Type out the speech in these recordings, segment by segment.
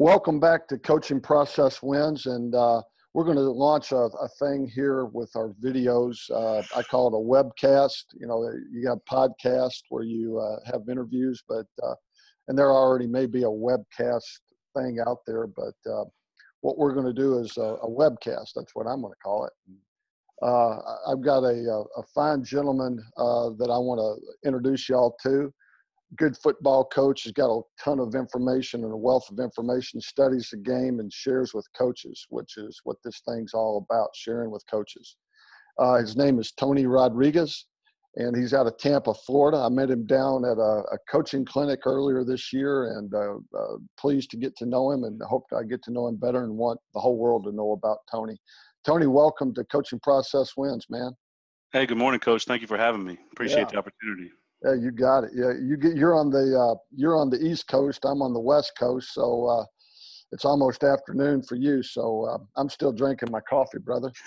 Welcome back to Coaching Process Wins, and uh, we're going to launch a, a, thing here with our videos. Uh, I call it a webcast. You know, you got podcast where you uh, have interviews, but uh, and there already may be a webcast thing out there, but uh, what we're going to do is a, a, webcast. That's what I'm going to call it. Uh, I've got a, a fine gentleman that I want to introduce y'all to good football coach has got a ton of information and a wealth of information, studies the game and shares with coaches, which is what this thing's all about, sharing with coaches. Uh, his name is Tony Rodriguez, and he's out of Tampa, Florida. I met him down at a, a coaching clinic earlier this year, and uh, uh, pleased to get to know him, and hope I get to know him better and want the whole world to know about Tony. Tony, welcome to Coaching Process Wins, man. Hey, good morning, Coach. Thank you for having me. Appreciate yeah. the opportunity. Yeah, you got it. Yeah, you get you're on the uh, you're on the East Coast. I'm on the West Coast, so uh, it's almost afternoon for you. So uh, I'm still drinking my coffee, brother.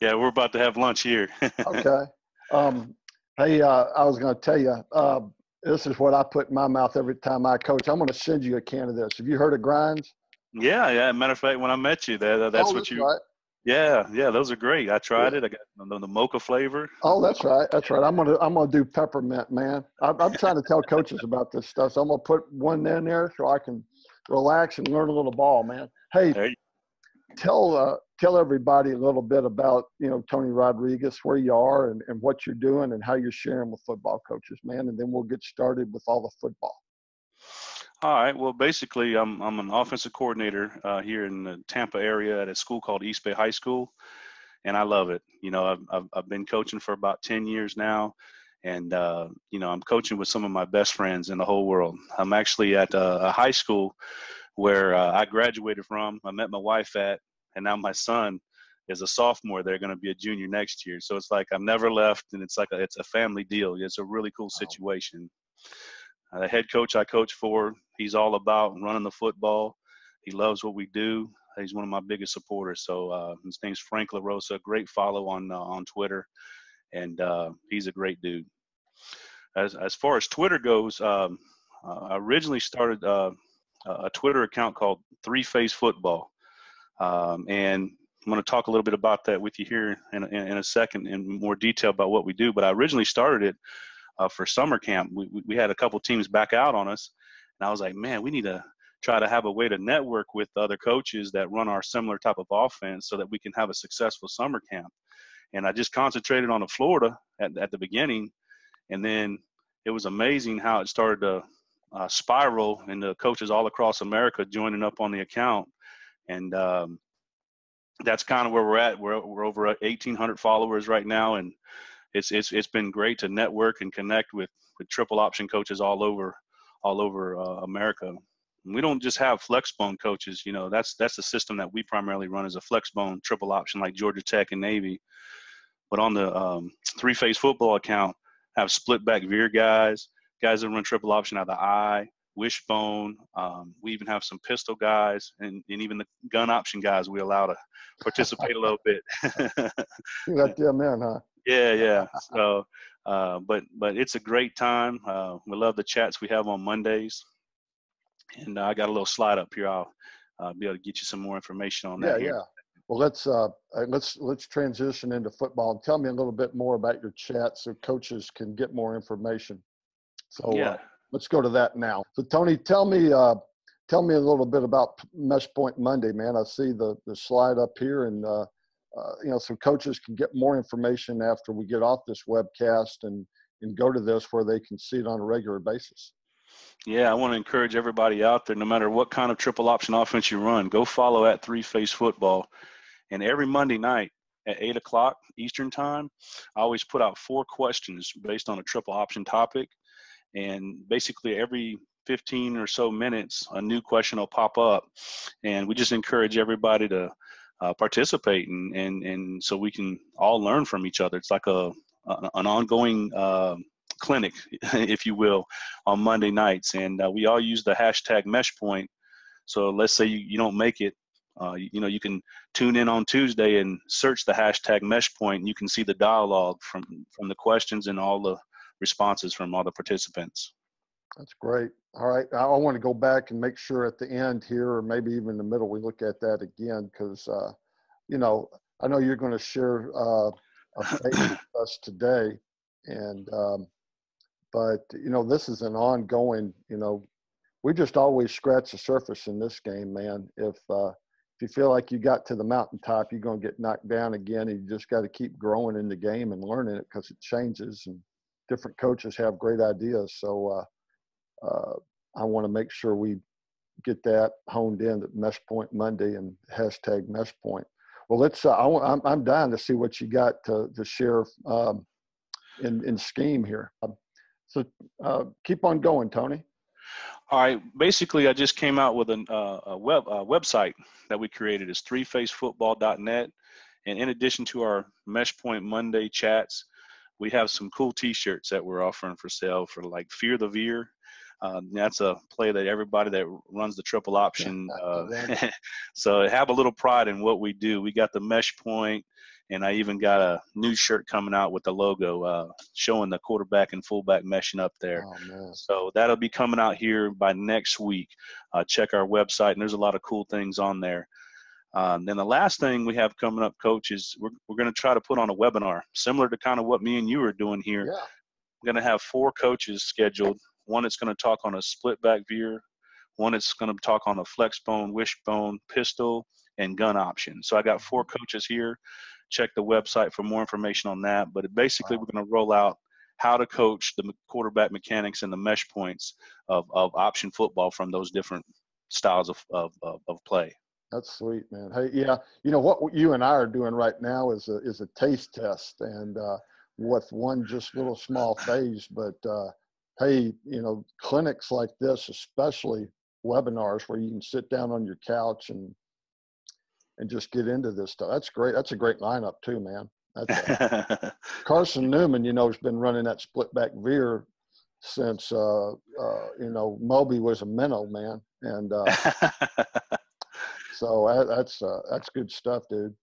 yeah, we're about to have lunch here. okay. Um, hey, uh, I was going to tell you. Uh, this is what I put in my mouth every time I coach. I'm going to send you a can of this. Have you heard of Grinds? Yeah, yeah. Matter of fact, when I met you, there, that's oh, what you. Right. Yeah, yeah, those are great. I tried yeah. it. I got the, the, mocha flavor. Oh, that's right. That's right. I'm gonna I'm gonna do peppermint, man. I'm, I'm trying to tell coaches about this stuff, so I'm gonna put one in there so I can relax and learn a little ball, man. Hey, tell uh, tell everybody a little bit about you know Tony Rodriguez, where you are, and, and what you're doing, and how you're sharing with football coaches, man. And then we'll get started with all the football. All right. Well, basically, I'm I'm an offensive coordinator uh, here in the Tampa area at a school called East Bay High School, and I love it. You know, I've I've, I've been coaching for about ten years now, and uh, you know, I'm coaching with some of my best friends in the whole world. I'm actually at a, a high school where uh, I graduated from. I met my wife at, and now my son is a sophomore. They're going to be a junior next year. So it's like I've never left, and it's like a, it's a family deal. It's a really cool situation. Uh, the head coach I coach for, he's all about running the football. He loves what we do. He's one of my biggest supporters. So uh, his name's Frank LaRosa. Great follow on uh, on Twitter, and uh, he's a great dude. As as far as Twitter goes, um, uh, I originally started uh, a Twitter account called Three Phase Football, um, and I'm going to talk a little bit about that with you here in, in, in a second in more detail about what we do. But I originally started it uh, for summer camp. We, we had a couple teams back out on us, and I was like, man, we need to try to have a way to network with other coaches that run our similar type of offense so that we can have a successful summer camp. And I just concentrated on the Florida at, at the beginning, and then it was amazing how it started to uh, spiral, and the coaches all across America joining up on the account, and um, that's kind of where we're at. We're we're over 1,800 followers right now, and it's it's it's been great to network and connect with with triple option coaches all over all over uh, America. And we don't just have flexbone coaches. You know, that's that's the system that we primarily run as a flexbone triple option, like Georgia Tech and Navy. But on the um, three phase football account, have split back veer guys, guys that run triple option out of the eye, wishbone. Um, we even have some pistol guys, and, and even the gun option guys we allow to participate a little bit. you got them in, huh? Yeah, yeah. So, uh, but but it's a great time. Uh, we love the chats we have on Mondays, and uh, I got a little slide up here. I'll uh, be able to get you some more information on that. Yeah, here. yeah. Well, let's uh, uh, let's let's transition into football and tell me a little bit more about your chat so coaches can get more information. So yeah. let's go to that now. So Tony, tell me tell me a little bit about Mesh Point Monday, man. I see the the slide up here, and uh, you know, so coaches can get more information after we get off this webcast and and go to this where they can see it on a regular basis. Yeah, I want to encourage everybody out there, no matter what kind of triple option offense you run, go follow at Three Phase Football. And every Monday night at 8 o'clock Eastern Time, I always put out four questions based on a triple option topic. And basically, every 15 or so minutes, a new question will pop up. And we just encourage everybody to uh, participate and, and and so we can all learn from each other. It's like a, an ongoing uh, clinic, if you will, on Monday nights, and uh, we all use the hashtag MeshPoint. So let's say you, you don't make it. Uh, you, you, know, you can tune in on Tuesday and search the hashtag MeshPoint, and you can see the dialogue from from the questions and all the responses from all the participants. That's great. All right. I want to go back and make sure at the end here, or maybe even in the middle, we look at that again because, uh, you know, I know you're going to share uh, a faith with us today, and um, but you know, this is an ongoing. You know, we just always scratch the surface in this game, man. If uh, if you feel like you got to the mountaintop, you're going to get knocked down again, and you just got to keep growing in the game and learning it because it changes and different coaches have great ideas. So uh, uh, I want to make sure we get that honed in at Mesh Point Monday and hashtag Mesh Point. Well, let's. Uh, I, am I'm dying to see what you got to to share um, in in scheme here. Um, so uh, keep on going, Tony. All right. Basically, I just came out with an, uh, a web website that we created. is threephasefootball.net, and in addition to our Mesh Point Monday chats, we have some cool T-shirts that we're offering for sale for like Fear the Veer uh, that's a play that everybody that runs the triple option. Uh, so have a little pride in what we do. We got the mesh point, and I even got a new shirt coming out with the logo uh, showing the quarterback and fullback meshing up there. Oh, so that'll be coming out here by next week. Uh, check our website, and there's a lot of cool things on there. Um, then the last thing we have coming up, coach, is we're, we're going to try to put on a webinar similar to kind of what me and you are doing here. Yeah. I'm going to have four coaches scheduled one that's going to talk on a split back veer, one that's going to talk on a flex bone, wishbone, pistol, and gun option. So I got four mm-hmm. coaches here. Check the website for more information on that. But basically, wow. we're going to roll out how to coach the quarterback mechanics and the mesh points of, of option football from those different styles of, of, of, of play. That's sweet, man. Hey, yeah, you know what you and I are doing right now is a is a taste test, and uh, with one just little small phase, but uh, hey, you know, clinics like this, especially webinars where you can sit down on your couch and and just get into this stuff. That's great. That's a great lineup too, man. That's, Carson Newman, you know, has been running that split back veer since uh, uh, you know Moby was a minnow, man, and uh, so that's uh, that's good stuff, dude.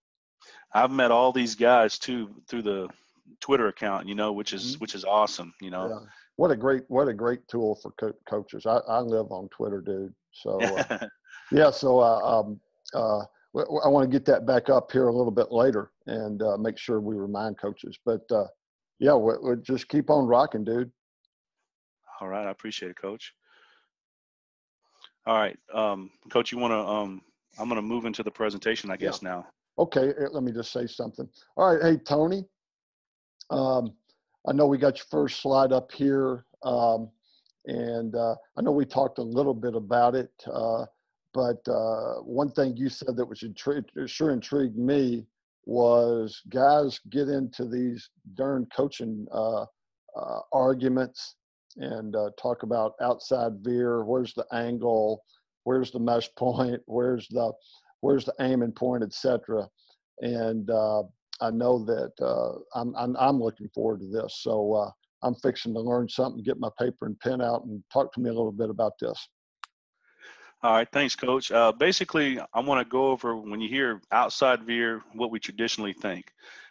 I've met all these guys too through the Twitter account, you know, which is mm-hmm. which is awesome, you know. Yeah what a great what a great tool for co- coaches. I, I live on Twitter, dude. So uh, yeah, so uh, um, uh, I want to get that back up here a little bit later and uh, make sure we remind coaches. But uh, yeah, we, we just keep on rocking, dude. All right, I appreciate it, Coach. All right, um, Coach, you want to? Um, I'm going to move into the presentation, I guess yeah. now. Okay, eh, let me just say something. All right, hey Tony. Um, I know we got your first slide up here, um, and uh, I know we talked a little bit about it, uh, but uh, one thing you said that was intri- sure intrigued me was guys get into these darn coaching uh, uh, arguments and uh, talk about outside veer, where's the angle, where's the mesh point, where's the where's the aiming point, etc. And I know that uh, I'm, I'm, I'm looking forward to this. So uh, I'm fixing to learn something, get my paper and pen out, and talk to me a little bit about this. All right, thanks, Coach. Uh, basically, I want to go over when you hear outside veer, what we traditionally think.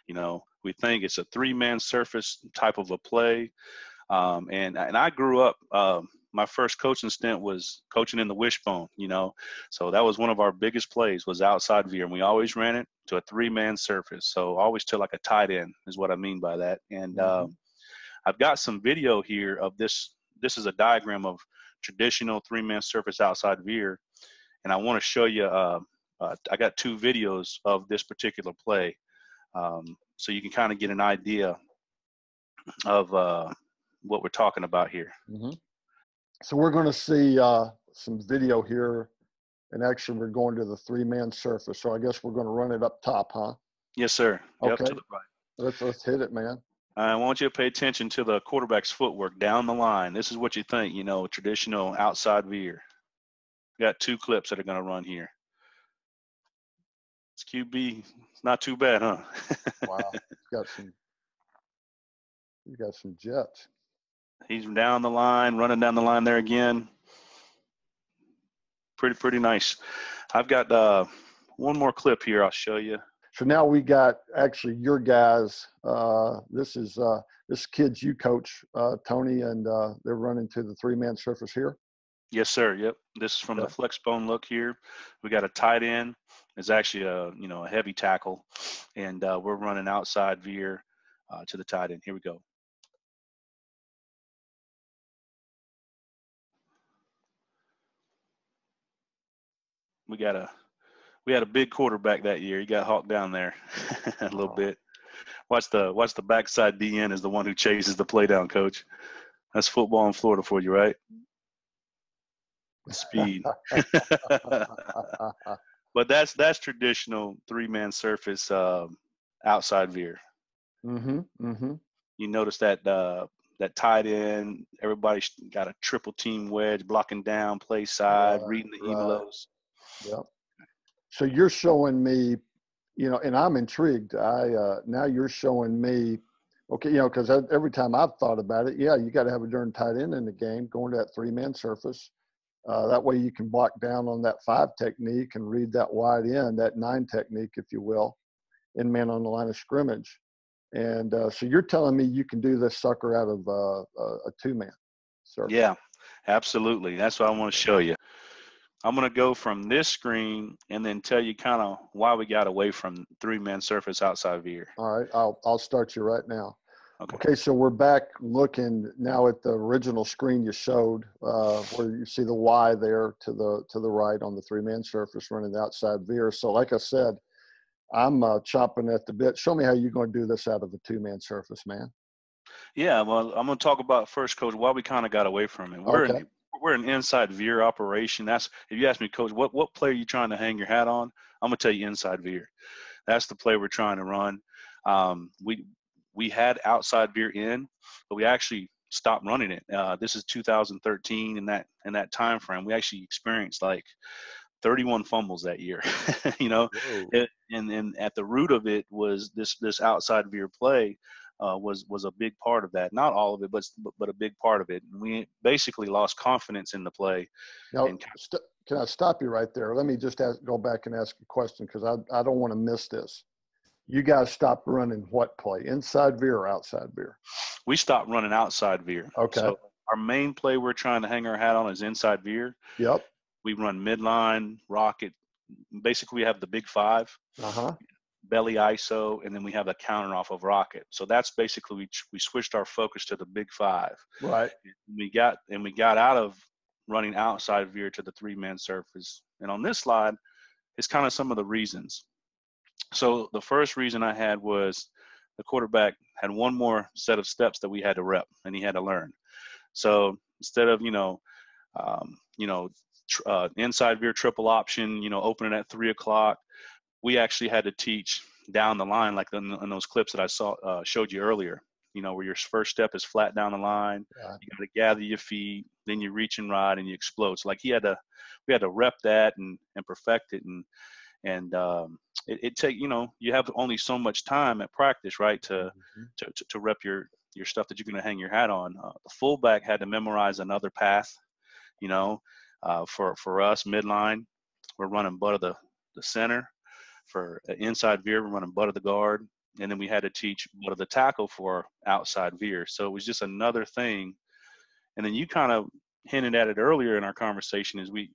You know, we think it's a three-man surface type of a play, um, and and I grew up. Um, my first coaching stint was coaching in the wishbone, you know. So that was one of our biggest plays was outside veer, and we always ran it to a three-man surface. So always to like a tight end is what I mean by that. And mm-hmm. um, I've got some video here of this. This is a diagram of traditional three-man surface outside veer, and I want to show you. Uh, uh, I got two videos of this particular play, um, so you can kind of get an idea of uh, what we're talking about here. Mm-hmm so we're going to see uh, some video here, and actually we're going to the three-man surface. So I guess we're going to run it up top, huh? Yes, sir. Okay. Yep, right. Let's let's hit it, man. I want you to pay attention to the quarterback's footwork down the line. This is what you think, you know, traditional outside veer. got two clips that are going to run here. It's QB. It's not too bad, huh? wow. He's got some. He's got some jets. He's down the line, running down the line there again. Pretty, pretty nice. I've got uh, one more clip here I'll show you. So now we got actually your guys. Uh, this is uh, this kid's you coach, uh, Tony, and uh, they're running to the three man surface here. Yes, sir. Yep. This is from the flex bone look here. We got a tight end. It's actually a you know a heavy tackle, and uh, we're running outside veer uh, to the tight end. Here we go. We got a we had a big quarterback that year. He got hawked down there a little oh. bit. Watch the watch the backside DN is the one who chases the play down, coach. That's football in Florida for you, right? Speed. but that's that's traditional three man surface uh, outside veer. Mm-hmm. Mm-hmm. You notice that uh, that tight end, everybody's got a triple team wedge, blocking down, play side, right, reading the right. emelos. Yep. So you're showing me, you know, and I'm intrigued. I uh, now you're showing me, okay, you know, because every time I've thought about it, yeah, you got to have a darn tight end in the game, going to that three man surface. Uh, that way you can block down on that five technique and read that wide end, that nine technique, if you will, in man on the line of scrimmage. And uh, so you're telling me you can do this sucker out of uh, a two man. Surface. Yeah, absolutely. That's what I want to show you. I'm going to go from this screen and then tell you kind of why we got away from three man surface outside veer. All right, I'll I'll start you right now. Okay. okay so we're back looking now at the original screen you showed, uh, where you see the Y there to the to the right on the three man surface running the outside veer. So like I said, I'm uh, chopping at the bit. Show me how you're going to do this out of the two man surface, man. Yeah, well, I'm going to talk about first, coach, why we kind of got away from it. We're okay we're an inside veer operation. That's if you ask me, coach, what what play are you trying to hang your hat on? I'm gonna tell you inside veer. That's the play we're trying to run. Um, we we had outside veer in, but we actually stopped running it. Uh, this is 2013 in that in that time frame. We actually experienced like 31 fumbles that year. you know, it, and and at the root of it was this this outside veer play uh, was was a big part of that. Not all of it, but but a big part of it. And we basically lost confidence in the play. Now, st- can I stop you right there? Let me just ask, go back and ask a question because I I don't want to miss this. You guys stopped running what play? Inside veer or outside veer? We stopped running outside veer. Okay. So our main play we're trying to hang our hat on is inside veer. Yep. We run midline, rocket. Basically, we have the big five. Uh huh belly ISO, and then we have the counter off of rocket. So that's basically we we switched our focus to the big five. Right. We got and we got out of running outside veer to the three man surface. And on this slide, it's kind of some of the reasons. So the first reason I had was the quarterback had one more set of steps that we had to rep and he had to learn. So instead of you know, um, you know, tr- uh, inside veer triple option, you know, opening at three o'clock, we actually had to teach down the line, like in, in those clips that I saw uh, showed you earlier. You know, where your first step is flat down the line. Yeah. You got to gather your feet, then you reach and ride, and you explode. So like he had to, we had to rep that and and perfect it, and and um, it, it take you know you have only so much time at practice, right, to mm-hmm. to, to, to rep your your stuff that you're going to hang your hat on. Uh, the fullback had to memorize another path. You know, uh, for for us midline, we're running butt of the the center for inside veer, we're running butt of the guard, and then we had to teach butt of the tackle for outside veer. So it was just another thing. And then you kind of hinted at it earlier in our conversation is we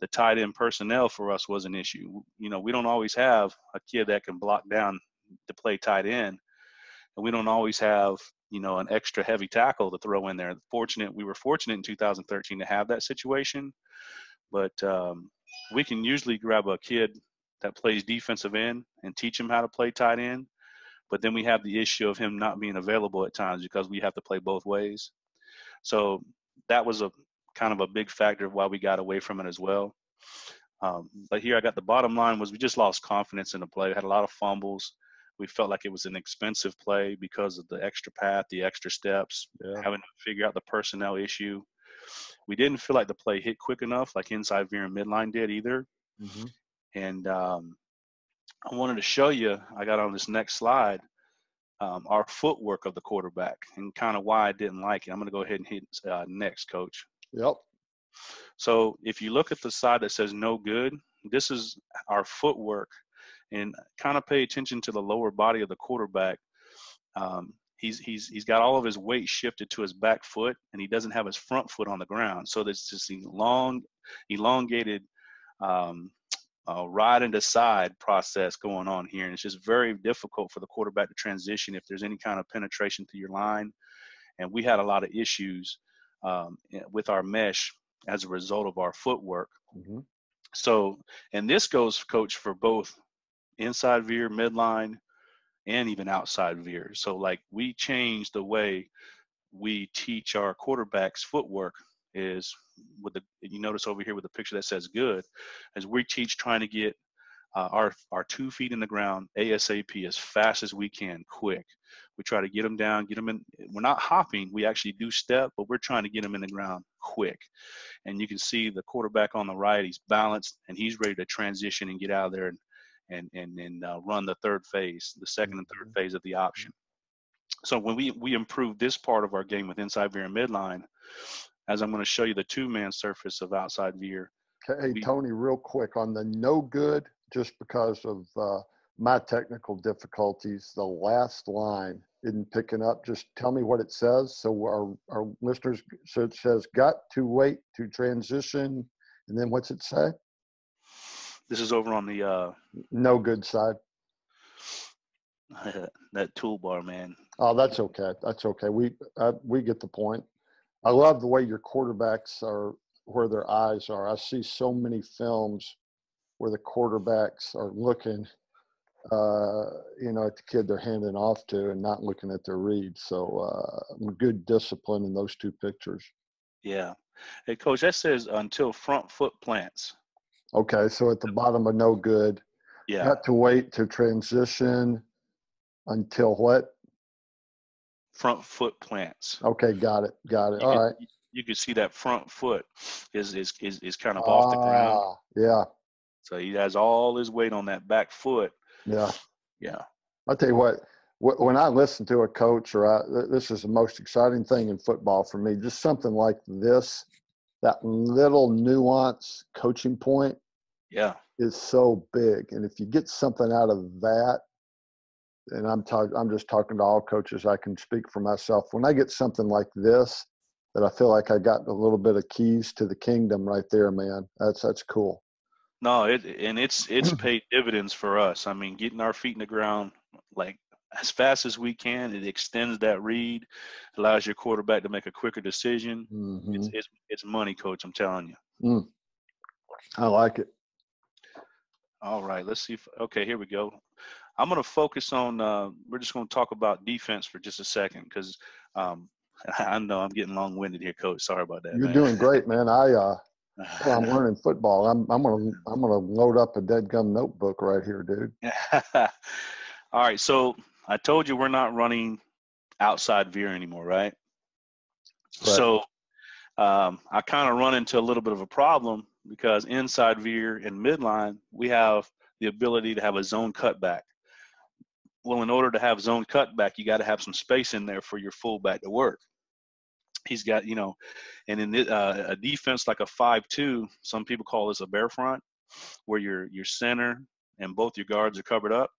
the tight end personnel for us was an issue. You know, we don't always have a kid that can block down to play tight end, and we don't always have you know an extra heavy tackle to throw in there. Fortunate, we were fortunate in 2013 to have that situation, but um, we can usually grab a kid that plays defensive end and teach him how to play tight end. But then we have the issue of him not being available at times because we have to play both ways. So that was a kind of a big factor of why we got away from it as well. Um, but here I got the bottom line was we just lost confidence in the play. We had a lot of fumbles. We felt like it was an expensive play because of the extra path, the extra steps, yeah. having to figure out the personnel issue. We didn't feel like the play hit quick enough, like inside veer and midline did either. Mm-hmm. And um, I wanted to show you, I got on this next slide, um, our footwork of the quarterback and kind of why I didn't like it. I'm going to go ahead and hit uh, next, coach. Yep. So if you look at the side that says no good, this is our footwork and kind of pay attention to the lower body of the quarterback. Um, he's he's he's got all of his weight shifted to his back foot, and he doesn't have his front foot on the ground. So there's this long, elongated um, uh, ride and decide process going on here, and it's just very difficult for the quarterback to transition if there's any kind of penetration through your line. And we had a lot of issues um, with our mesh as a result of our footwork. Mm-hmm. So, and this goes, coach, for both inside veer, midline, and even outside veer. So, like, we changed the way we teach our quarterbacks footwork is with the you notice over here with the picture that says good as we teach trying to get uh, our our two feet in the ground asap as fast as we can quick. We try to get them down get them in we're not hopping we actually do step but we're trying to get them in the ground quick. And you can see the quarterback on the right he's balanced and he's ready to transition and get out of there and and and, and uh, run the third phase the second and third mm-hmm. phase of the option. So when we we improve this part of our game with inside and midline as I'm going to show you the two-man surface of outside veer. Hey, Tony, real quick on the no good, just because of uh, my technical difficulties, the last line isn't picking up. Just tell me what it says. So our, our listeners, so it says got to wait to transition. And then what's it say? This is over on the uh, no good side. that toolbar, man. Oh, that's okay. That's okay. We uh, we get the point. I love the way your quarterbacks are where their eyes are. I see so many films where the quarterbacks are looking, uh, you know, at the kid they're handing off to and not looking at their read. So uh, good discipline in those two pictures. Yeah. Hey, coach, that says until front foot plants. Okay, so at the bottom of no good. Yeah. Got to wait to transition until what? Front foot plants. Okay, got it, got it. You All can, right. You can see that front foot is is is, is kind of off the ground. Ah, yeah. So he has all his weight on that back foot. Yeah. Yeah. I'll tell you what. When I listen to a coach, or I, this is the most exciting thing in football for me, just something like this, that little nuance coaching point, yeah, is so big. And if you get something out of that, and I'm talking, I'm just talking to all coaches. I can speak for myself. When I get something like this, that I feel like I got a little bit of keys to the kingdom right there, man. That's that's cool. No, it and it's it's paid dividends for us. I mean, getting our feet in the ground like as fast as we can, it extends that read, allows your quarterback to make a quicker decision. Mm-hmm. It's, it's, it's money, coach. I'm telling you. Mm. I like it. All right, let's see. If, okay, here we go. I'm going to focus on. Uh, we're just going to talk about defense for just a second because um, I know I'm getting long-winded here, Coach. Sorry about that. You're man. doing great, man. I uh, I'm learning football. I'm I'm gonna I'm gonna load up a dead gum notebook right here, dude. All right, so I told you we're not running outside veer anymore, right? right. So um, I kind of run into a little bit of a problem because inside veer and midline we have the ability to have a zone cutback well, in order to have zone cutback, you got to have some space in there for your fullback to work. He's got, you know, and in the, uh, a defense like a five-two, some people call this a bear front, where your your center and both your guards are covered up.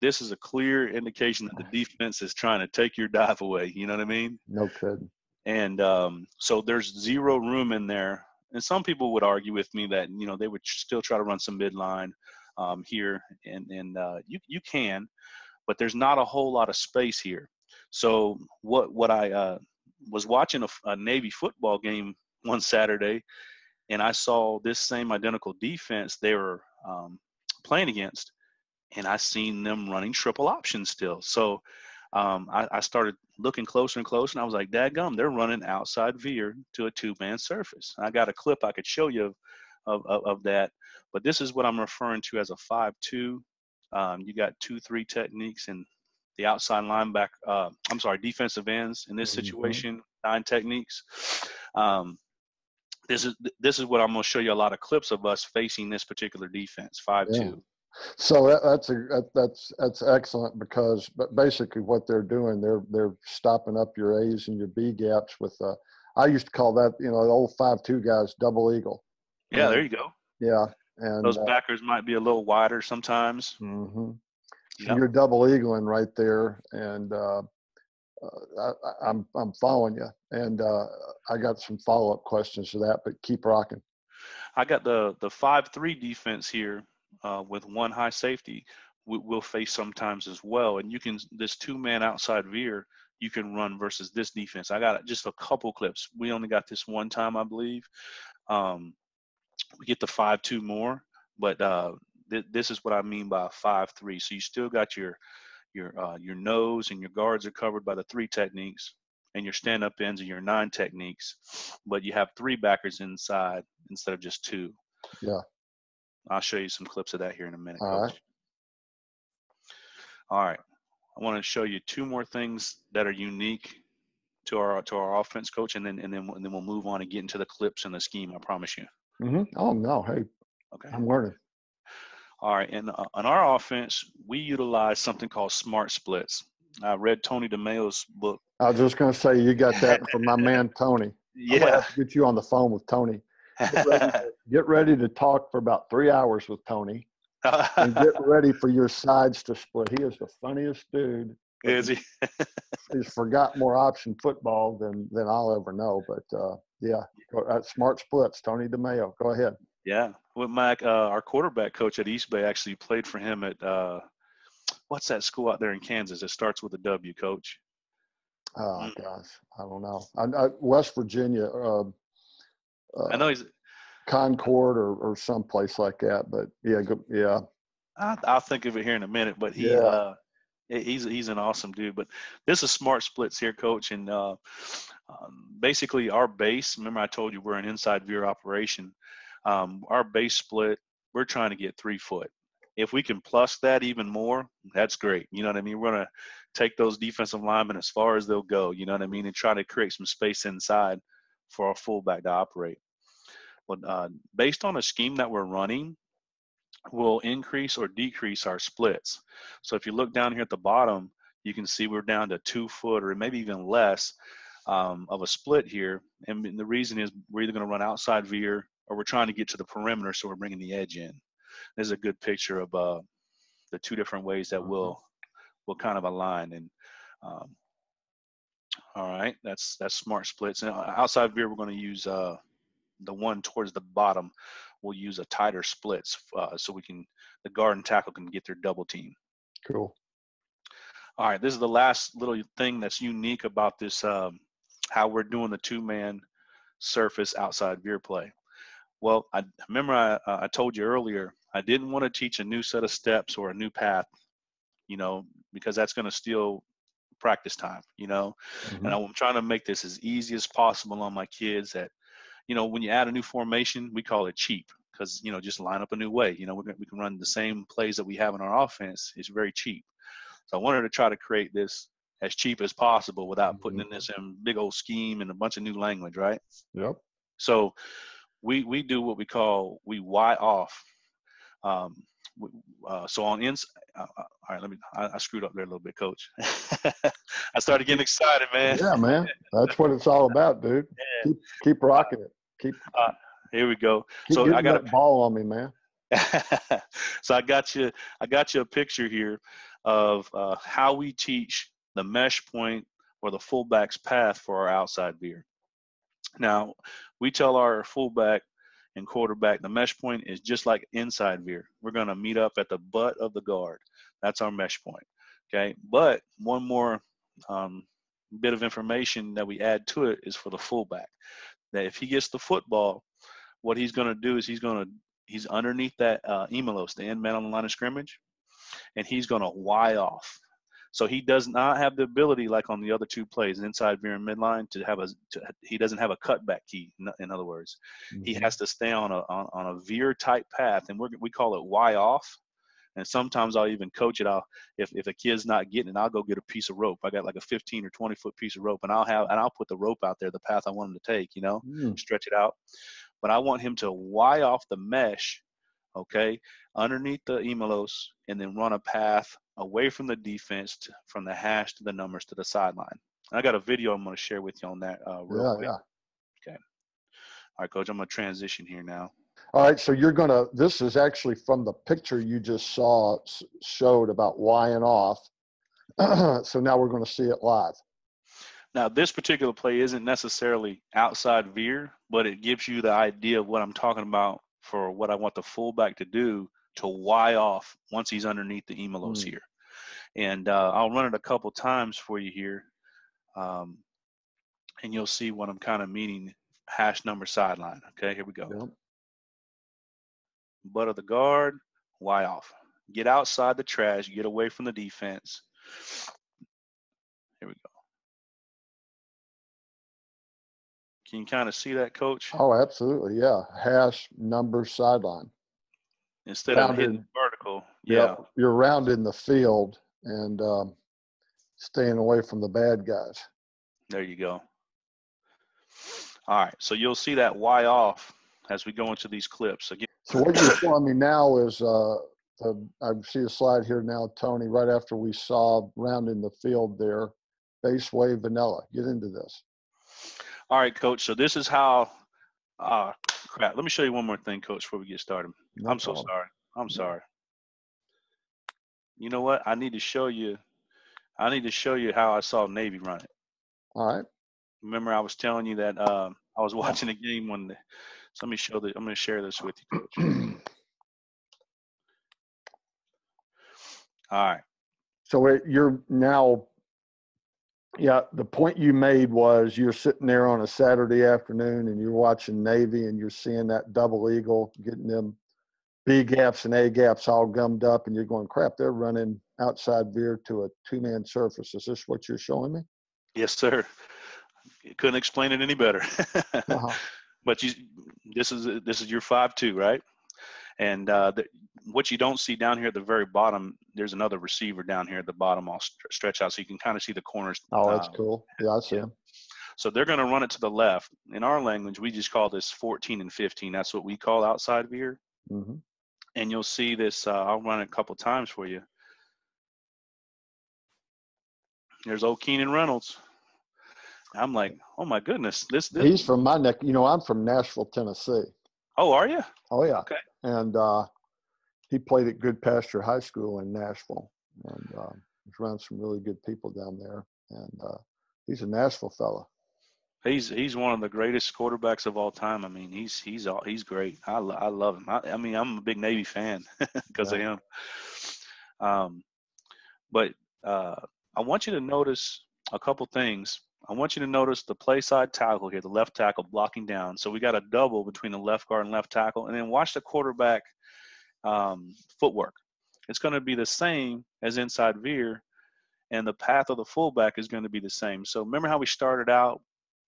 This is a clear indication that the defense is trying to take your dive away. You know what I mean? No kidding. And um, so there's zero room in there. And some people would argue with me that you know they would still try to run some midline um, here, and and uh, you you can, but there's not a whole lot of space here. So what what I uh, was watching a, a, Navy football game one Saturday, and I saw this same identical defense they were um, playing against, and I seen them running triple options still. So um, I, I, started looking closer and closer, and I was like, "Dadgum, they're running outside veer to a two-man surface." I got a clip I could show you of, of, of that, but this is what I'm referring to as a five-two um, you got two, three techniques, and the outside linebacker. Uh, I'm sorry, defensive ends in this mm-hmm. situation, mm-hmm. nine techniques. Um, this is this is what I'm going to show you a lot of clips of us facing this particular defense, five yeah. two. So that, that's a that, that's that's excellent because but basically what they're doing they're they're stopping up your A's and your B gaps with uh I used to call that you know the old five two guys double eagle. Yeah, there you go. Yeah, and those uh, backers uh, might be a little wider sometimes. Mm-hmm. Yep. You're double eagling right there, and uh, uh, I, I'm I'm following you, and uh, I got some follow up questions to that, but keep rocking. I got the the five three defense here uh, with one high safety. We, will face sometimes as well, and you can this two man outside veer you can run versus this defense. I got just a couple clips. We only got this one time, I believe. Um, we get the five two more, but uh, th- this is what I mean by five three. So you still got your your uh, your nose and your guards are covered by the three techniques, and your stand up ends and your nine techniques, but you have three backers inside instead of just two. Yeah. I'll show you some clips of that here in a minute. All Coach. right. All right. I want to show you two more things that are unique to our to our offense coach, and then and then and then we'll move on and get into the clips and the scheme. I promise you. Mm-hmm. Oh no, hey, Okay. I'm learning. All right, and uh, on our offense, we utilize something called smart splits. I read Tony DeMeo's book. I was just going to say you got that from my man Tony. Yeah. to get you on the phone with Tony. Get ready, to, get ready to talk for about three hours with Tony, and get ready for your sides to split. He is the funniest dude. Is he? He's forgot more option football than than I'll ever know. But uh, yeah, uh, smart splits. Tony DeMeo. Go ahead. Yeah. With Mike, uh, our quarterback coach at East Bay actually played for him at uh, what's that school out there in Kansas? It starts with a W. Coach. Oh Mm. gosh, I don't know. I, I, West Virginia, uh, uh, I know he's. Concord or or someplace like that. But yeah, go, yeah. I, I'll think of it here in a minute, but he. Yeah. Uh, he's he's an awesome dude. But this is smart splits here, coach, and uh, um, basically our base. Remember, I told you we're an inside veer operation. Um, our base split, we're trying to get three foot. If we can plus that even more, that's great. You know what I mean? We're gonna take those defensive linemen as far as they'll go. You know what I mean? And try to create some space inside for our fullback to operate. But uh, based on a scheme that we're running, will increase or decrease our splits. So if you look down here at the bottom, you can see we're down to two foot or maybe even less um, of a split here. And the reason is we're either going to run outside veer or we're trying to get to the perimeter, so we're bringing the edge in. This is a good picture of uh, the two different ways that Mhm. will will kind of align. And um, all right, that's that's smart splits. And uh, outside veer, we're going to use uh, the one towards the bottom. We'll use a tighter splits uh, so we can the guard and tackle can get their double team. Cool. All right, this is the last little thing that's unique about this, um, how we're doing the two-man surface outside veer play. Well, I remember I, uh, I told you earlier, I didn't want to teach a new set of steps or a new path, you know, because that's going to steal practice time, you know. Mhm. And I'm trying to make this as easy as possible on my kids that, you know, when you add a new formation, we call it cheap because, you know, just line up a new way. You know, we're, gonna- we can run the same plays that we have in our offense. It's very cheap. So I wanted to try to create this as cheap as possible without putting in this in big old scheme and a bunch of new language, right? Yep. So we we do what we call we Y off. Um, uh, so on ins. Uh, uh, all right, let me. I, I screwed up there a little bit, Coach. I started getting excited, man. Yeah, man. That's what it's all about, dude. Keep keep rocking it. Keep Here we go. keep So I got a- ball on me, man. so I got you. I got you a picture here of uh, how we teach the mesh point or the fullback's path for our outside veer. Now, we tell our fullback and quarterback the mesh point is just like inside veer. We're going to meet up at the butt of the guard. That's our mesh point. Okay. But one more um, bit of information that we add to it is for the fullback. That if he gets the football, what he's going to do is he's going to he's underneath that uh, Emelos, the end man on the line of scrimmage, and he's going to Y off. So he does not have the ability, like on the other two plays, inside veer and midline, to have a. To, he doesn't have a cutback key. In, other words, he Mhm. has to stay on a on, on a veer type path, and we're, we call it Y off. And sometimes I'll even coach it. I'll if if a kid's not getting it, I'll go get a piece of rope. I got like a 15 or 20 foot piece of rope, and I'll have and I'll put the rope out there, the path I want him to take. You know, Mm. stretch it out. But I want him to Y off the mesh, okay, underneath the emelos, and then run a path away from the defense, to, from the hash to the numbers to the sideline. And I got a video I'm going to share with you on that uh, real Yeah, quick. yeah. All right, coach, I'm going to transition here now. All right, so you're gonna. This is actually from the picture you just saw showed about Ying off. so now we're going to see it live. Now, this particular play isn't necessarily outside veer, but it gives you the idea of what I'm talking about for what I want the fullback to do to Y off once he's underneath the Emelos mm. here. And uh, I'll run it a couple times for you here. Um, and you'll see what I'm kind of meaning hash number sideline. Okay, here we go. Yep. Butt of the guard, Y off. Get outside the trash, get away from the defense. Can you kind of see that, coach? Oh, absolutely. Yeah. Hash number sideline. Instead rounded, of hitting vertical. Yeah. Yep, you're rounding the field and um, staying away from the bad guys. There you go. All right. So you'll see that Y off as we go into these clips. Again. So what you're showing me now is uh, the, I see a slide here now, Tony, right after we saw rounding the field there, base wave vanilla. Get into this. All right, coach. So this is how, uh, crap. Let me show you one more thing, coach, before we get started. No I'm problem. so sorry. I'm sorry. You know what? I need to show you, I need to show you how I saw Navy run it. All right. Remember I was telling you that um, I was watching a game one day. So let me show the, I'm going to share this with you, coach. All right. So you're now, yeah, the point you made was you're sitting there on a Saturday afternoon and you're watching Navy and you're seeing that double eagle getting them B gaps and A gaps all gummed up and you're going, crap, they're running outside veer to a two man surface. Is this what you're showing me? Yes, sir. You couldn't explain it any better. uh-huh. But you, this is this is your five two, right? And uh, the, what you don't see down here at the very bottom, there's another receiver down here at the bottom. I'll st- stretch out so you can kind of see the corners. Oh, that's uh, cool. Yeah, I see him. So they're going to run it to the left. In our language, we just call this 14 and 15. That's what we call outside veer. Mm-hmm. And you'll see this. Uh, I'll run it a couple times for you. There's old Keenan Reynolds. I'm like, oh my goodness, this, this. He's from my neck. You know, I'm from Nashville, Tennessee. Oh, are you? Oh yeah. Okay. And uh, he played at Goodpasture High School in Nashville, and uh, he's around some really good people down there. And uh, he's a Nashville fella. He's he's one of the greatest quarterbacks of all time. I mean, he's he's all, he's great. I I love him. I, I mean, I'm a big Navy fan because yeah. of him. Um, but uh, I want you to notice a couple things I want you to notice the play side tackle here, the left tackle blocking down. So we got a double between the left guard and left tackle. And then watch the quarterback um, footwork. It's going to be the same as inside veer, and the path of the fullback is going to be the same. So remember how we started out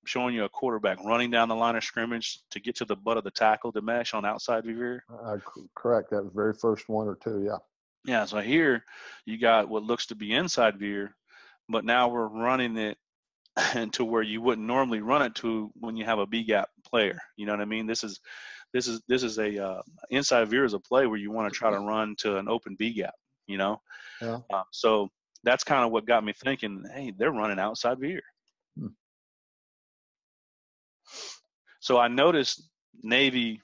showing you a quarterback running down the line of scrimmage to get to the butt of the tackle to mesh on outside veer? Uh, correct. That was very first one or two, yeah. Yeah, so here you got what looks to be inside veer, but now we're running it and to where you wouldn't normally run it to when you have a B gap player. You know what I mean? This is this is this is a uh, inside veer is a play where you want to try to run to an open B gap. You know, yeah. Uh, so that's kind of what got me thinking. Hey, they're running outside veer. Hmm. So I noticed Navy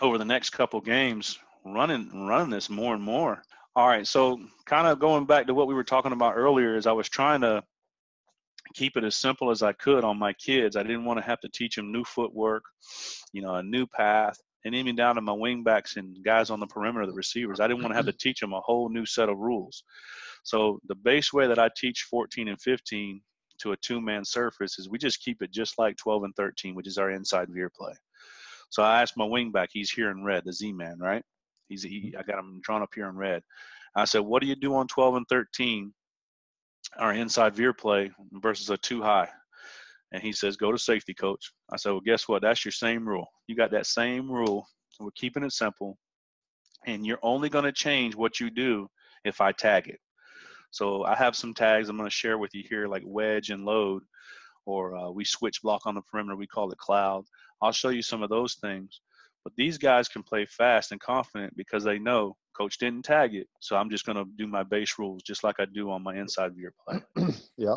over the next couple games running running this more and more. All right, so kind of going back to what we were talking about earlier, is I was trying to keep it as simple as I could on my kids. I didn't want to have to teach them new footwork, you know, a new path, and even down to my wingbacks and guys on the perimeter, the receivers. I didn't want to have to mm-hmm. teach them a whole new set of rules. So the base way that I teach 14 and 15 to a two-man surface is we just keep it just like 12 and 13, which is our inside veer play. So I asked my wingback, he's here in red, the Z-man, right? He's he, mm-hmm. I got him drawn up here in red. I said, what do you do on 12 and 13 our inside veer play versus a two high. And he says, go to safety coach. I said, well, guess what? That's your same rule. You got that same rule. We're keeping it simple. And you're only going to change what you do if I tag it. So I have some tags I'm going to share with you here, like wedge and load, or uh, we switch block on the perimeter. We call it cloud. I'll show you some of those things. But these guys can play fast and confident because they know coach didn't tag it. So I'm just going to do my base rules just like I do on my inside veer play. yeah.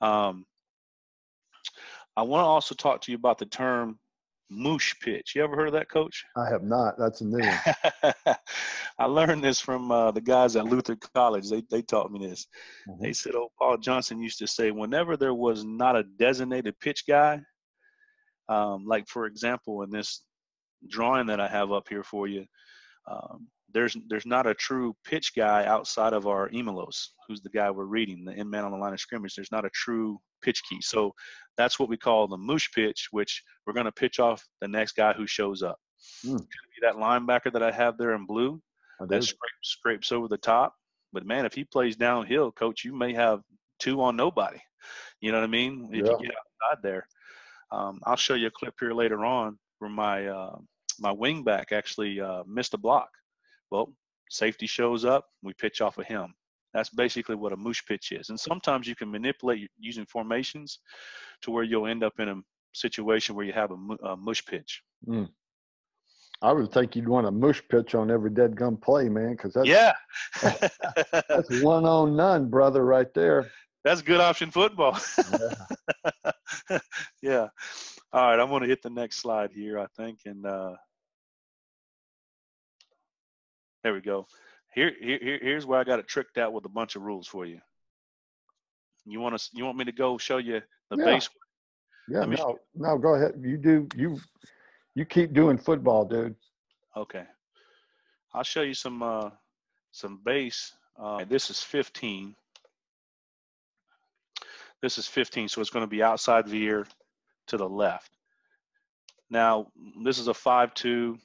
Um, I want to also talk to you about the term moosh pitch. You ever heard of that, Coach? I have not. That's a new one. I learned this from uh, the guys at Luther College. They they taught me this. Mm-hmm. They said, "Oh, Paul Johnson used to say, whenever there was not a designated pitch guy, um, like for example, in this drawing that I have up here for you, um, there's there's not a true pitch guy outside of our Emelos, who's the guy we're reading, the in man on the line of scrimmage. There's not a true pitch key. So that's what we call the moosh pitch, which we're going to pitch off the next guy who shows up. Mm. That linebacker that I have there in blue, that scrapes, scrapes over the top. But man, if he plays downhill, coach, you may have two on nobody. You know what I mean? If Yeah. you get outside there. Um, I'll show you a clip here later on where my uh, my wing back actually uh, missed a block. Well, safety shows up, we pitch off of him. That's basically what a moosh pitch is. And sometimes you can manipulate using formations to where you'll end up in a situation where you have a, a mush pitch. I would think you'd want a mush pitch on every dead gum play, man, because that's yeah. that's one on none, brother, right there. That's good option football. Yeah. yeah. All right, I'm going to hit the next slide here, I think, and uh, there we go. Here, here, here- here's where I got it tricked out with a bunch of rules for you. You want to, you want me to go show you the Yeah. base? Yeah, Let me no, no, go ahead. You do you you keep doing football, dude. Okay. I'll show you some, uh, some base. Uh, this is 15. This is 15, so it's going to be outside veer to the left. Now, this is a 5-2.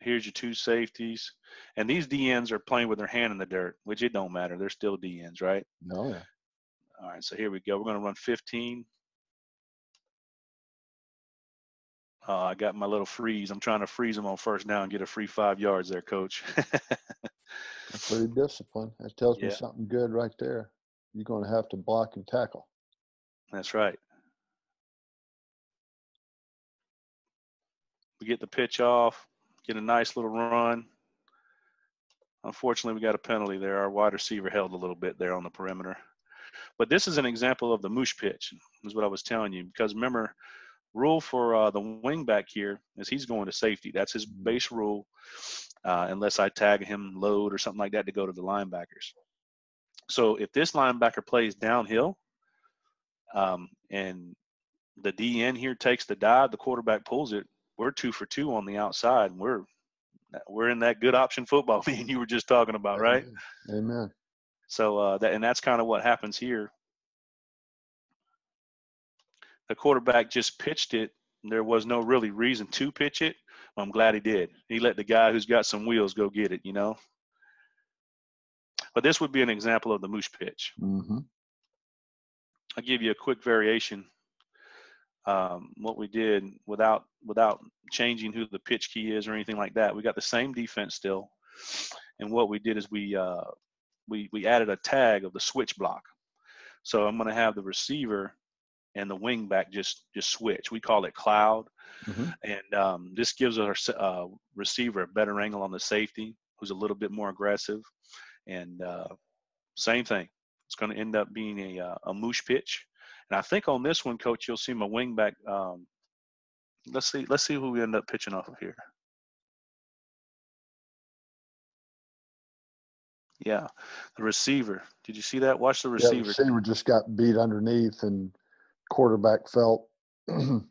Here's your two safeties. And these DNs are playing with their hand in the dirt, which it don't matter. They're still DNs, right? No, yeah. All right, so here we go. We're going to run 15. Uh, I got my little freeze. I'm trying to freeze them on first down and get a free five yards there, coach. That's pretty disciplined. That tells me something good right there. You're going to have to block and tackle. That's right. We get the pitch off, get a nice little run. Unfortunately, we got a penalty there. Our wide receiver held a little bit there on the perimeter. But this is an example of the moosh pitch, is what I was telling you. Because remember, rule for uh, the wing back here is he's going to safety. That's his base rule, uh, unless I tag him load or something like that to go to the linebackers. So if this linebacker plays downhill, um, and the DN here takes the dive, the quarterback pulls it. We're two for two on the outside. And we're we're in that good option football me and you were just talking about, right? Amen. So uh, that and that's kind of what happens here. The quarterback just pitched it. There was no really reason to pitch it. I'm glad he did. He let the guy who's got some wheels go get it, you know. But this would be an example of the moosh pitch. Mm-hmm. I'll give you a quick variation. Um, what we did without without changing who the pitch key is or anything like that. We got the same defense still, and what we did is we uh, we we added a tag of the switch block. So I'm going to have the receiver and the wing back just just switch. We call it cloud, Mhm. and um, this gives our uh, receiver a better angle on the safety, who's a little bit more aggressive, and uh, same thing. It's going to end up being a uh, a moosh pitch, and I think on this one, coach, you'll see my wing back. Um, let's see, let's see who we end up pitching off of here. Yeah, the receiver. Did you see that? Watch the receiver. Yeah, receiver. receiver just got beat underneath, and quarterback felt. and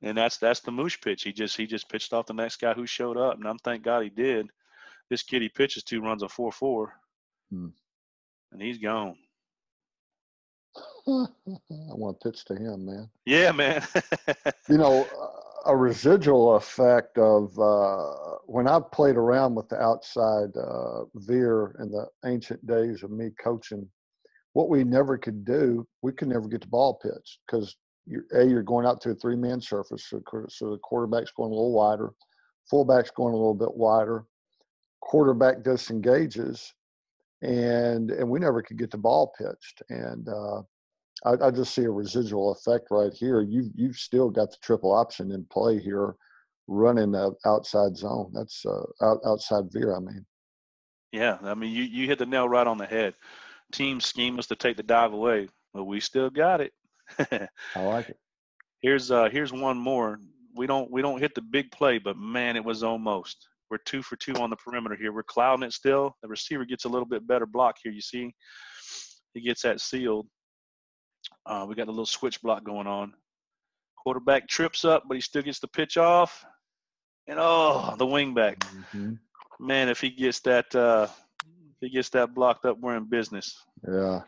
that's that's the moosh pitch. He just he just pitched off the next guy who showed up, and I'm thank God he did. This kid he pitches to runs a four four, Hmm. and he's gone. I want to pitch to him, man. Yeah, man. You know, a residual effect of uh, when I played around with the outside uh, veer in the ancient days of me coaching, what we never could do, we could never get the ball pitched because you're, a you're going out to a three man surface, so, so the quarterback's going a little wider, fullback's going a little bit wider, quarterback disengages, and and we never could get the ball pitched, and uh, I, I just see a residual effect right here. You've you've still got the triple option in play here, running the outside zone. That's uh, out, outside veer. I mean, yeah, I mean you you hit the nail right on the head. Team scheme us to take the dive away, but we still got it. I like it. here's uh here's one more. we don't we don't hit the big play, but man, it was almost. We're two for two on the perimeter here. We're clouding it still. The receiver gets a little bit better block here. You see, he gets that sealed. Uh, we got a little switch block going on. Quarterback trips up, but he still gets the pitch off. And oh, the wingback. Mm-hmm. Man, if he gets that, uh, if he gets that blocked up, we're in business. Yeah.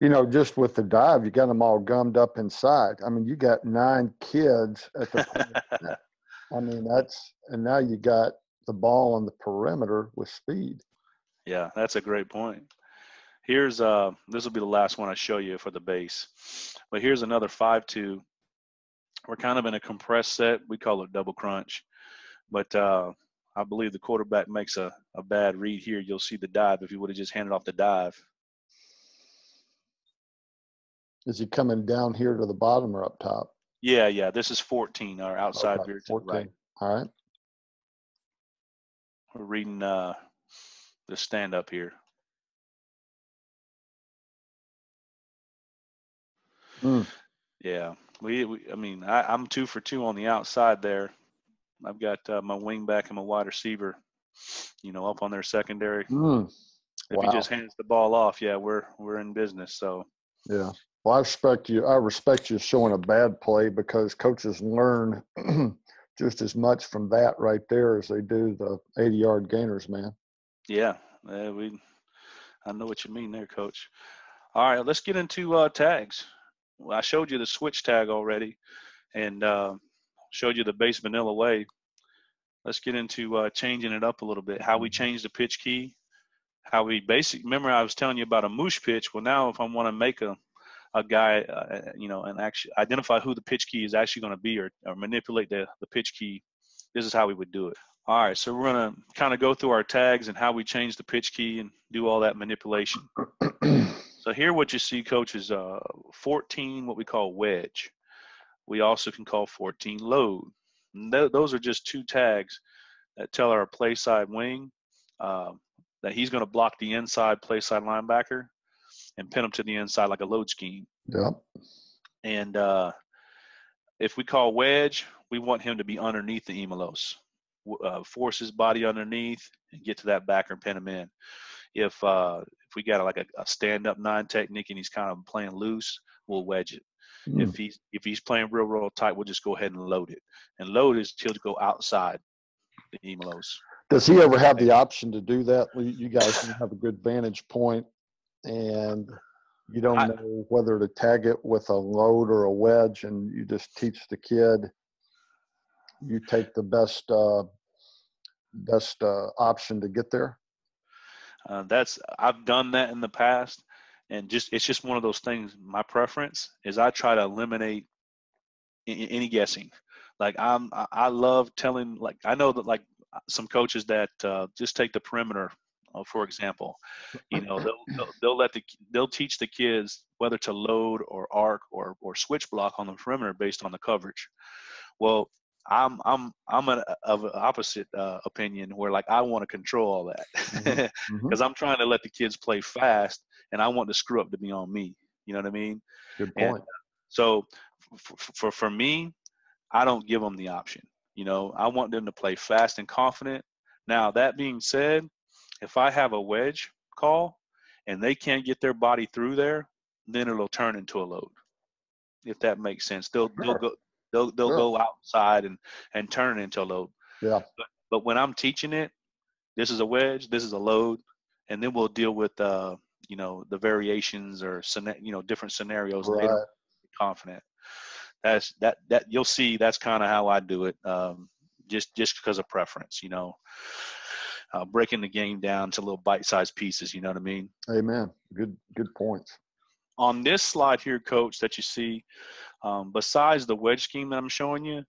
You know, just with the dive, you got them all gummed up inside. I mean, you got nine kids at the. I mean, that's and now you got the ball on the perimeter with speed. Yeah, that's a great point. Here's uh this will be the last one I show you for the base. But here's another five two. We're kind of in a compressed set. We call it double crunch. But uh I believe the quarterback makes a, a bad read here. You'll see the dive if he would have just handed off the dive. Is he coming down here to the bottom or up top? Yeah, yeah. This is 14, our outside okay, veer to 14. the right. All right. We're reading uh, the stand up here. Mm. Yeah, we, we, I mean, I, am two for two on the outside there. I've got uh, my wing back and my wide receiver, you know, up on their secondary. Mm. If wow. he just hands the ball off, yeah, we're we're in business. So yeah. Well, I respect you. I respect you showing a bad play because coaches learn just as much from that right there as they do the 80 yard gainers, man. Yeah, uh, we. I know what you mean there, coach. All right, let's get into uh, tags. I showed you the switch tag already, and uh, showed you the base vanilla way. Let's get into uh, changing it up a little bit. How we change the pitch key, how we basic. Remember, I was telling you about a moosh pitch. Well, now if I want to make a a guy, uh, you know, and actually identify who the pitch key is actually going to be or, or manipulate the, the pitch key, this is how we would do it. All right, so we're going to kind of go through our tags and how we change the pitch key and do all that manipulation. so here what you see, coach, is uh, 14, what we call wedge. We also can call 14 load. Th- those are just two tags that tell our play side wing uh, that he's going to block the inside play side linebacker and pin him to the inside like a load scheme. Yep. And uh, if we call wedge, we want him to be underneath the emelos, uh, force his body underneath and get to that backer and pin him in. If uh, if we got like a, a stand up nine technique and he's kind of playing loose, we'll wedge it. Mm. If he's if he's playing real real tight, we'll just go ahead and load it. And load is till to go outside the emelos. Does he ever have the option to do that? You guys have a good vantage point and you don't I, know whether to tag it with a load or a wedge, and you just teach the kid. You take the best uh, best uh, option to get there. Uh, that's I've done that in the past, and just it's just one of those things. My preference is I try to eliminate any guessing. Like I'm, I love telling. Like I know that like some coaches that uh, just take the perimeter uh, for example you know they'll, they'll, they'll let the they'll teach the kids whether to load or arc or or switch block on the perimeter based on the coverage well i'm i'm i'm an, of an opposite uh, opinion where like i want to control all that because mm-hmm. mm-hmm. i'm trying to let the kids play fast and i want the screw up to be on me you know what i mean good point and so for, for for me i don't give them the option you know i want them to play fast and confident now that being said if I have a wedge call and they can't get their body through there, then it'll turn into a load. If that makes sense, they'll sure. they'll go they'll they'll sure. go outside and and turn it into a load. Yeah. But, but when I'm teaching it, this is a wedge, this is a load, and then we'll deal with uh you know the variations or you know different scenarios. Right. confident. That's that that you'll see. That's kind of how I do it. Um, just just because of preference, you know uh, breaking the game down to little bite-sized pieces. You know what I mean? Amen. Good good points. On this slide here, Coach, that you see, um, besides the wedge scheme that I'm showing you,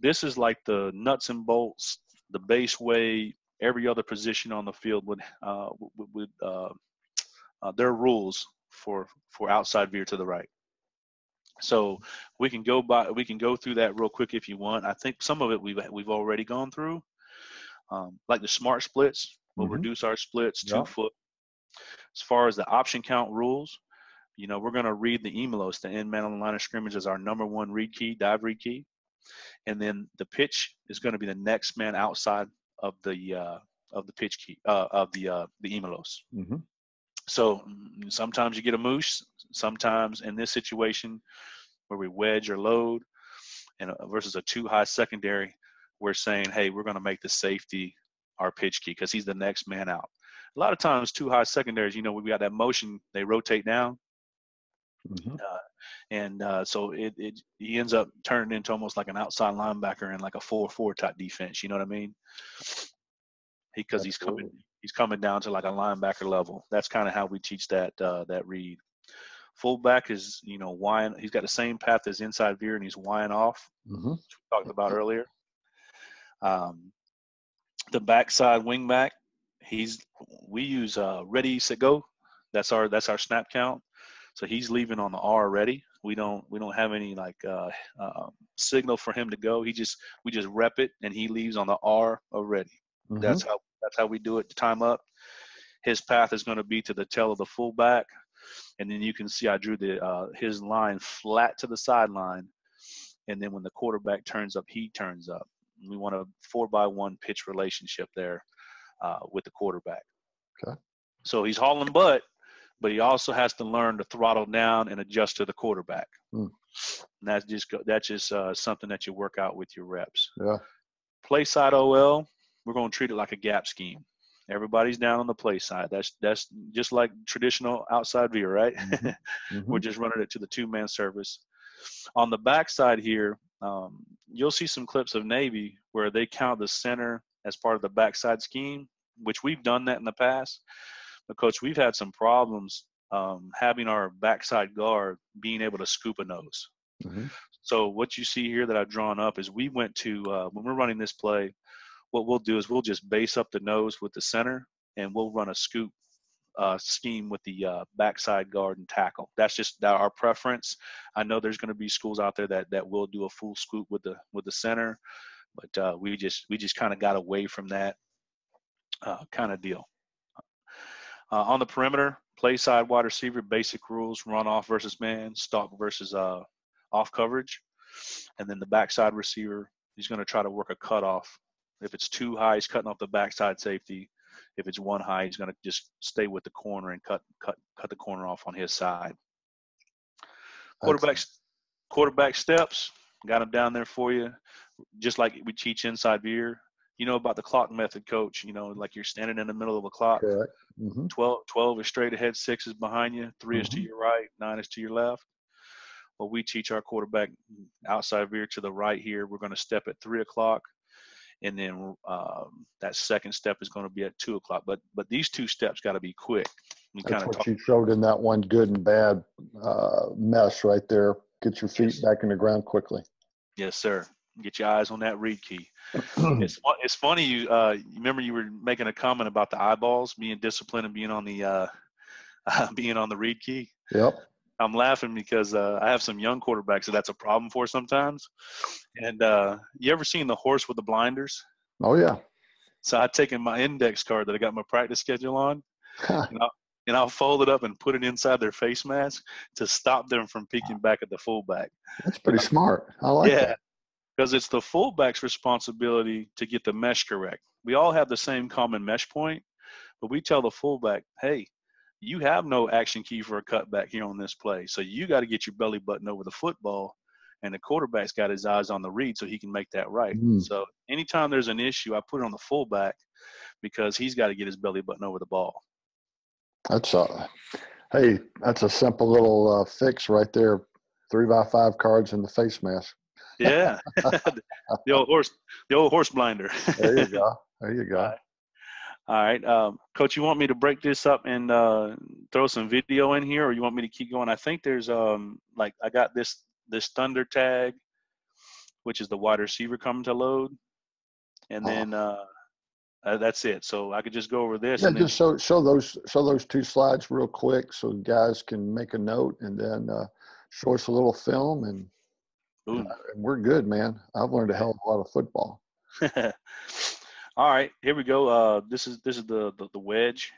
this is like the nuts and bolts, the base way every other position on the field would uh, would uh, uh, their rules for for outside veer to the right. So we can go by we can go through that real quick if you want. I think some of it we've we've already gone through um, like the smart splits. We'll mm-hmm. reduce our splits two foot. As far as the option count rules, you know, we're going to read the emelos, the end man on the line of scrimmage, as our number one read key, dive read key, and then the pitch is going to be the next man outside of the uh, of the pitch key uh, of the uh, the emelos. Mm-hmm. So mm, sometimes you get a moose. Sometimes in this situation where we wedge or load, and uh, versus a too high secondary, we're saying, hey, we're going to make the safety our pitch key because he's the next man out. A lot of times, too high secondaries, you know, we got that motion, they rotate down. Mm-hmm. Uh, and uh, so it, it he ends up turning into almost like an outside linebacker in like a four-four type defense. You know what I mean? Because he's coming he's coming down to like a linebacker level. That's kind of how we teach that uh, that read. Fullback is you know wine. He's got the same path as inside veer, and he's wine off. Mm-hmm. Which we talked about earlier. Um, the backside wingback, he's we use uh, ready set go. That's our that's our snap count. So he's leaving on the R already. We don't we don't have any like uh, uh, signal for him to go. He just we just rep it and he leaves on the R already. Mm-hmm. That's how that's how we do it time up. His path is going to be to the tail of the fullback, and then you can see I drew the uh, his line flat to the sideline, and then when the quarterback turns up, he turns up. We want a four by one pitch relationship there uh, with the quarterback. Okay. So he's hauling butt, but he also has to learn to throttle down and adjust to the quarterback. Hmm. And that's just that's just uh, something that you work out with your reps. Yeah. Play side OL, we're going to treat it like a gap scheme. Everybody's down on the play side. That's that's just like traditional outside veer, right? Mm-hmm. We're just running it to the two man surface. On the backside here, um, you'll see some clips of Navy where they count the center as part of the backside scheme, which we've done that in the past. But coach, we've had some problems um, having our backside guard being able to scoop a nose. Mm-hmm. So what you see here that I've drawn up is we went to uh, when we're running this play, what we'll do is we'll just base up the nose with the center, and we'll run a scoop uh, scheme with the uh, backside guard and tackle. That's just our preference. I know there's going to be schools out there that that will do a full scoop with the with the center, but uh, we just we just kind of got away from that uh, kind of deal. Uh, on the perimeter, play side wide receiver, basic rules: run off versus man, stalk versus uh, off coverage, and then the backside receiver. He's going to try to work a cutoff. If it's too high, he's cutting off the backside safety. If it's one high, he's going to just stay with the corner and cut cut cut the corner off on his side. Quarterback quarterback steps, got him down there for you, just like we teach inside veer. You know about the clock method, coach. You know, like you're standing in the middle of a clock. Correct. Mm-hmm. 12, 12 is straight ahead, six is behind you, 3 is to your right, nine is to your left. Well, we teach our quarterback outside veer to the right here. We're going to step at three o'clock, and then um, that second step is going to be at two o'clock. But but these two steps got to be quick. We That's what talk, you showed in that one good and bad uh, mess right there. Get your feet Yes. back in the ground quickly. yes, sir. Get your eyes on that read key. it's it's funny you uh you remember you were making a comment about the eyeballs being disciplined and being on the uh being on the read key. yep. I'm laughing because uh, I have some young quarterbacks that that's a problem for sometimes. And uh, you ever seen the horse with the blinders? Oh yeah. So I've taken my index card that I got my practice schedule on, and I'll fold it up and put it inside their face mask to stop them from peeking back at the fullback. That's pretty smart. I like yeah, that. Because it's the fullback's responsibility to get the mesh correct. We all have the same common mesh point, but we tell the fullback, hey, you have no action key for a cutback here on this play. So you got to get your belly button over the football, and the quarterback's got his eyes on the read so he can make that right. Mm. So anytime there's an issue, I put it on the fullback because he's got to get his belly button over the ball. That's a hey, that's a simple little uh, fix right there. Three by five cards in the face mask. Yeah, the old horse, the old horse blinder. There you go. There you go. All right, um, Coach. You want me to break this up and uh, throw some video in here, or you want me to keep going? I think there's um like I got this this thunder tag, which is the wide receiver coming to load, and Oh. then uh, uh, that's it. So I could just go over this. Yeah, just show show those show those two slides real quick so guys can make a note and then uh, show us a little film and, boom. and we're good, man. I've learned a hell of a lot of football. All right, here we go. Uh, this is this is the the, the wedge,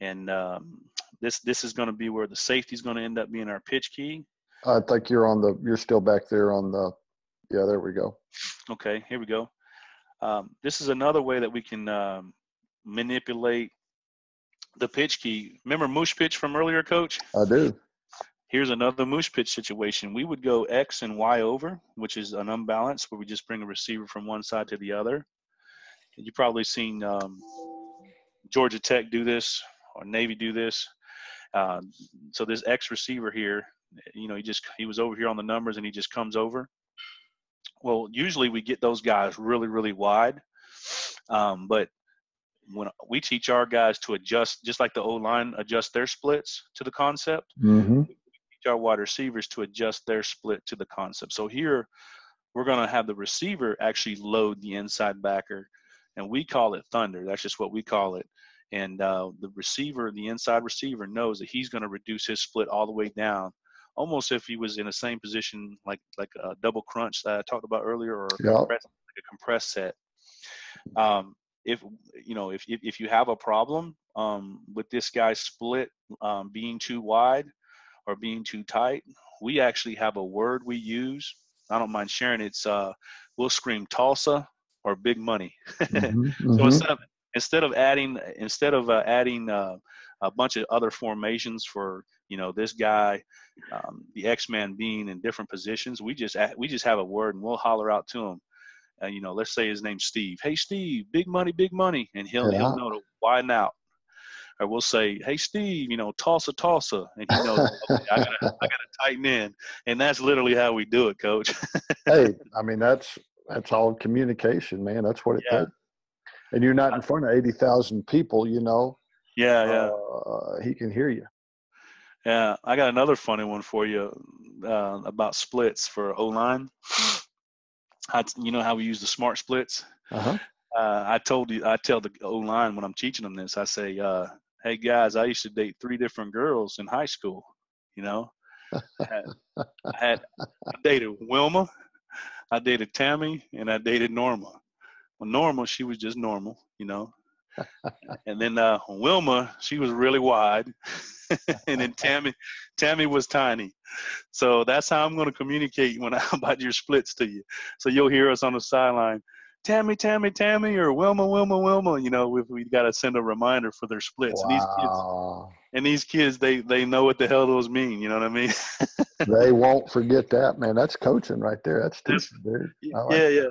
and um, this this is going to be where the safety is going to end up being our pitch key. I think you're on the. You're still back there on the. Yeah, there we go. Okay, here we go. Um, this is another way that we can um, manipulate the pitch key. Remember moosh pitch from earlier, Coach? I do. Here's another moosh pitch situation. We would go X and Y over, which is an unbalance where we just bring a receiver from one side to the other. You've probably seen um, Georgia Tech do this or Navy do this. Uh, so this X receiver here, you know, he just he was over here on the numbers and he just comes over. Well, usually we get those guys really, really wide, um, but when we teach our guys to adjust, just like the O line adjust their splits to the concept, mm-hmm. Our wide receivers to adjust their split to the concept. So here, we're going to have the receiver actually load the inside backer, and we call it thunder. That's just what we call it and uh, the receiver, the inside receiver, knows that he's going to reduce his split all the way down, almost if he was in the same position like like a double crunch that I talked about earlier, or yep. like a compressed set. Um, if you know if if, if you have a problem um, with this guy's split um, being too wide or being too tight, we actually have a word we use. I don't mind sharing. It's uh, we'll scream Tulsa or big money. Mm-hmm. so mm-hmm. instead of instead of adding instead of uh, adding uh, a bunch of other formations for you know this guy um, the x-man being in different positions we just we just have a word and we'll holler out to him uh, you know let's say his name's steve hey steve big money big money and he'll Yeah. he'll know to widen out or we'll say hey steve you know tulsa tulsa and he knows okay, i gotta i gotta tighten in and that's literally how we do it coach hey, I mean that's that's all communication, man. That's what it Yeah. takes. And you're not in front of eighty thousand people, you know. yeah yeah Uh, he can hear you. Yeah, I got another funny one for you uh, about splits for O line. You know how we use the smart splits. Uh-huh. Uh, I told you, I tell the O line when I'm teaching them this. I say, uh, "Hey guys, I used to date three different girls in high school. You know, I had, I, had, I dated Wilma, I dated Tammy, and I dated Norma. Well, Norma, she was just normal, you know." and then uh, Wilma, she was really wide, and then Tammy, Tammy was tiny. So that's how I'm going to communicate when I about your splits to you. So you'll hear us on the sideline, Tammy, Tammy, Tammy, or Wilma, Wilma, Wilma. You know, we we got to send a reminder for their splits. And these kids, and these kids, they they know what the hell those mean. You know what I mean? they won't forget that, man. That's coaching right there. That's teaching, dude. Like yeah, yeah.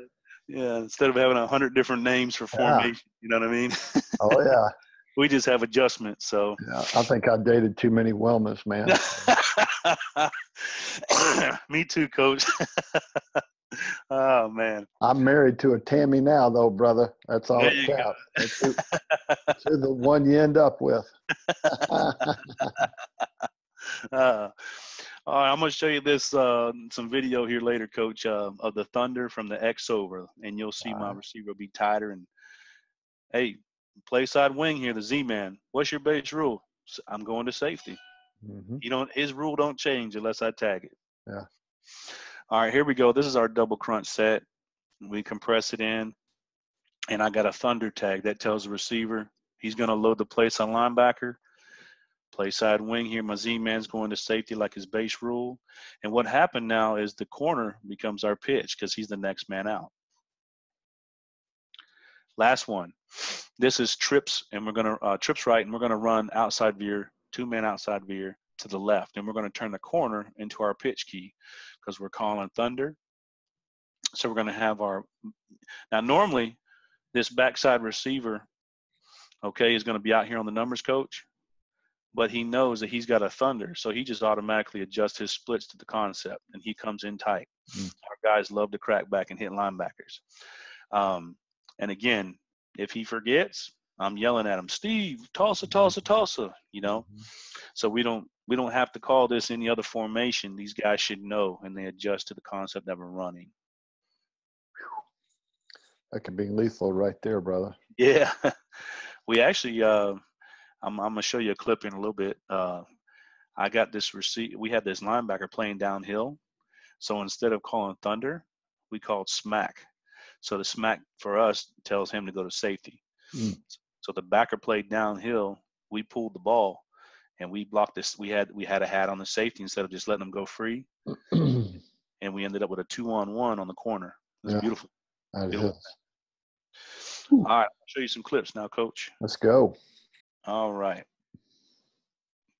Yeah, instead of having a hundred different names for Yeah. formation, you know what I mean? Oh yeah. we just have adjustments. So Yeah. I think I dated too many Wilmas, man. Me too, coach. Oh man. I'm married to a Tammy now, though, brother. That's all There you go. counts. That's who, that's who the one you end up with. Uh, all right, I'm gonna show you this uh, some video here later, Coach, uh, of the Thunder from the X over, and you'll see my Alright. receiver will be tighter. And hey, play side wing here, the Z man. What's your base rule? I'm going to safety. Mhm. You don't. His rule don't change unless I tag it. Yeah. All right, here we go. This is our double crunch set. We compress it in, and I got a Thunder tag that tells the receiver he's going to load the place on linebacker. Play side wing here. My Z man's going to safety like his base rule. And what happened now is the corner becomes our pitch because he's the next man out. Last one. This is trips, and we're gonna uh, trips right, and we're gonna run outside veer, two man outside veer to the left, and we're gonna turn the corner into our pitch key because we're calling thunder. So we're gonna have our now normally this backside receiver, okay, is gonna be out here on the numbers coach, but he knows that he's got a thunder, so he just automatically adjusts his splits to the concept, and he comes in tight. Mm. Our guys love to crack back and hit linebackers. Um, and again, if he forgets, I'm yelling at him, Steve, Tulsa, Tulsa, Tulsa. You know, so we don't we don't have to call this any other formation. These guys should know, and they adjust to the concept that we're running. That can be lethal right there, brother. Yeah, we actually. Uh, I'm, I'm gonna show you a clip in a little bit. Uh, I got this receipt. We had this linebacker playing downhill, so instead of calling thunder, we called smack. So the smack for us tells him to go to safety. Mm. So the backer played downhill. We pulled the ball, and we blocked this. We had we had a hat on the safety instead of just letting them go free, and we ended up with a two on one on the corner. It was Yeah. beautiful. That Beautiful. is. All right, I'll show you some clips now, Coach. Let's go. All right.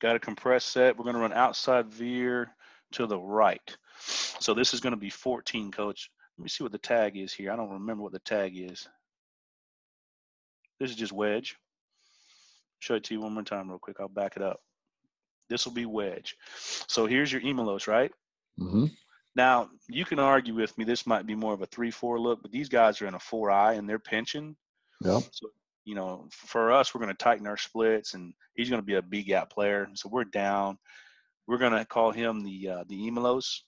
Got a compressed set. We're going to run outside veer to the right. So this is going to be 14, coach. Let me see what the tag is here. I don't remember what the tag is. This is just wedge. Show it to you one more time real quick. I'll back it up. This will be wedge. So here's your emelos, right? hmm Now, you can argue with me this might be more of a 3-4 look, but these guys are in a 4-eye and they're pinching. Yep. So, you know, for us, we're going to tighten our splits, and he's going to be a B gap player. So we're down. We're going to call him the uh, the Emelos.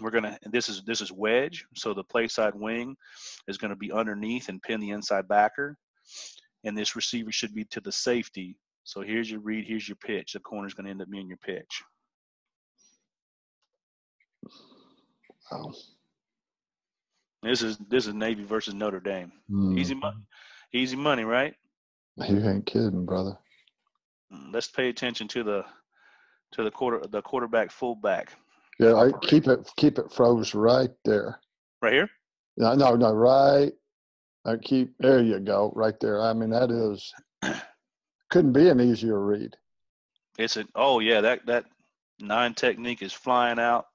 We're going to. This is this is wedge. So the play side wing is going to be underneath and pin the inside backer, and this receiver should be to the safety. So here's your read. Here's your pitch. The corner's going to end up being your pitch. Wow. This is this is Navy versus Notre Dame. Mm. Easy money. Easy money, right? You ain't kidding, brother. Mm, Let's pay attention to the to the quarter the quarterback fullback Yeah, I keep it keep it froze right there. right here. No, no, no, right. I keep there. You go, right there. I mean, that is couldn't be an easier read. It's a oh yeah that that nine technique is flying out,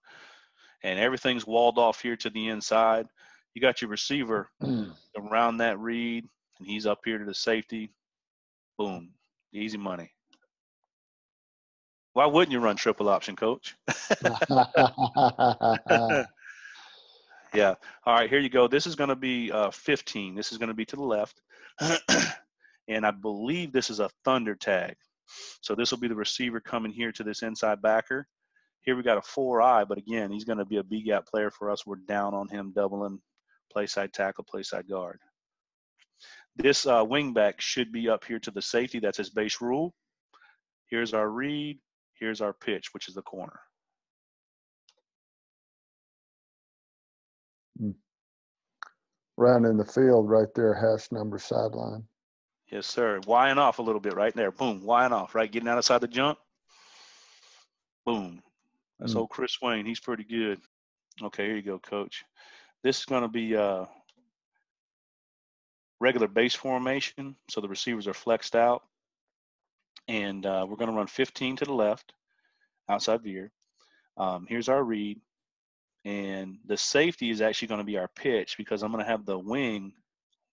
and everything's walled off here to the inside. You got your receiver around that read, and he's up here to the safety. Boom, easy money. Why wouldn't you run triple option, coach? Yeah. All right, here you go. This is going to be uh, 15. This is going to be to the left. and I believe this is a thunder tag. So this will be the receiver coming here to this inside backer. Here we got a four eye, but again, he's going to be a B gap player for us. We're down on him, doubling play side tackle, play side guard. This uh, wing back should be up here to the safety. That's his base rule. Here's our read. Here's our pitch, which is the corner. Round in the field, right there, hash number sideline. Yes, sir. Wying off a little bit right there. Boom. Wying off, right? Getting out outside the jump. Boom. That's Mm. old Chris Wayne. He's pretty good. Okay, here you go, coach. This is going to be uh, regular base formation. So the receivers are flexed out. And uh, we're going to run 15 to the left, outside veer. Um, here's our read. And the safety is actually going to be our pitch because I'm going to have the wing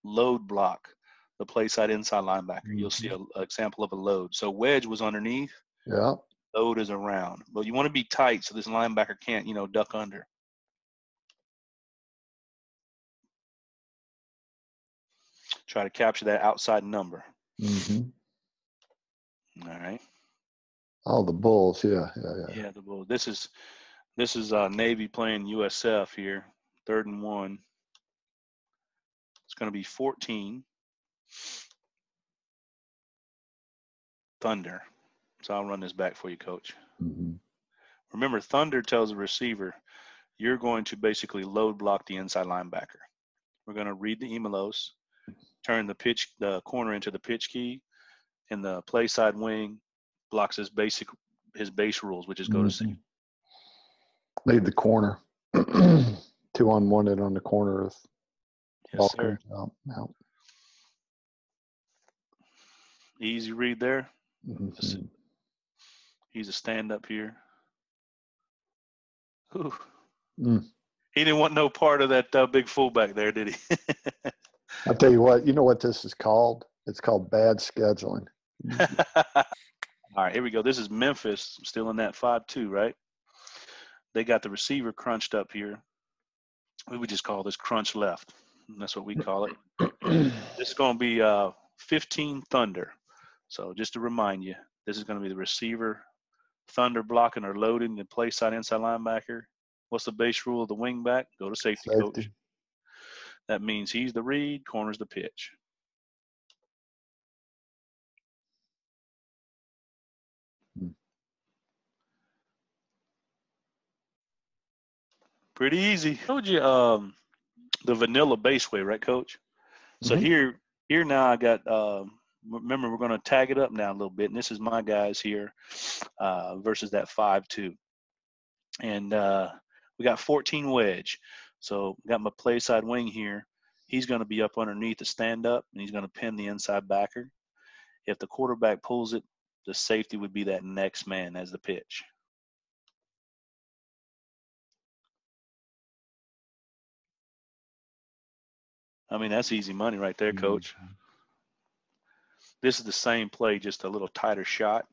load block the play side inside linebacker. You'll see an example of a load. So wedge was underneath, Yeah. load is around. But you want to be tight so this linebacker can't, you know, duck under. Try to capture that outside number. Mm-hmm. All right. All the bulls. Yeah, yeah, yeah. Yeah, the bull. This is this is uh, Navy playing USF here. Third and one. It's going to be 14. Thunder. So I'll run this back for you, coach. hmm Remember, Thunder tells the receiver, you're going to basically load block the inside linebacker. We're going to read the emelos, turn the pitch, the corner into the pitch key, and the play side wing blocks his basic, his base rules, which is go to Mhm. Lead the corner. Two on one and on the corner of Yes, sir. out. out. Easy read there. Mhm. He's a stand up here. Mm. He didn't want no part of that uh, big fullback there, did he? I'll tell you what, you know what this is called? It's called bad scheduling. All right, here we go. This is Memphis, still in that 5 2, right? They got the receiver crunched up here. We would just call this crunch left. That's what we call it. This is going to be uh, 15 Thunder. So just to remind you, this is going to be the receiver Thunder blocking or loading the play side inside linebacker. What's the base rule of the wing back? Go to safety, coach. Safety. That means he's the read, corner's the pitch. Pretty easy. Told you um, the vanilla base way, right, Coach? So Mhm. here, here now I got um, remember we're going to tag it up now a little bit, and this is my guys here uh, versus that five two, and uh, we got 14 wedge. So got my play side wing here. He's going to be up underneath the stand up, and he's going to pin the inside backer. If the quarterback pulls it, the safety would be that next man as the pitch. I mean, that's easy money right there, coach. This is the same play, just a little tighter shot.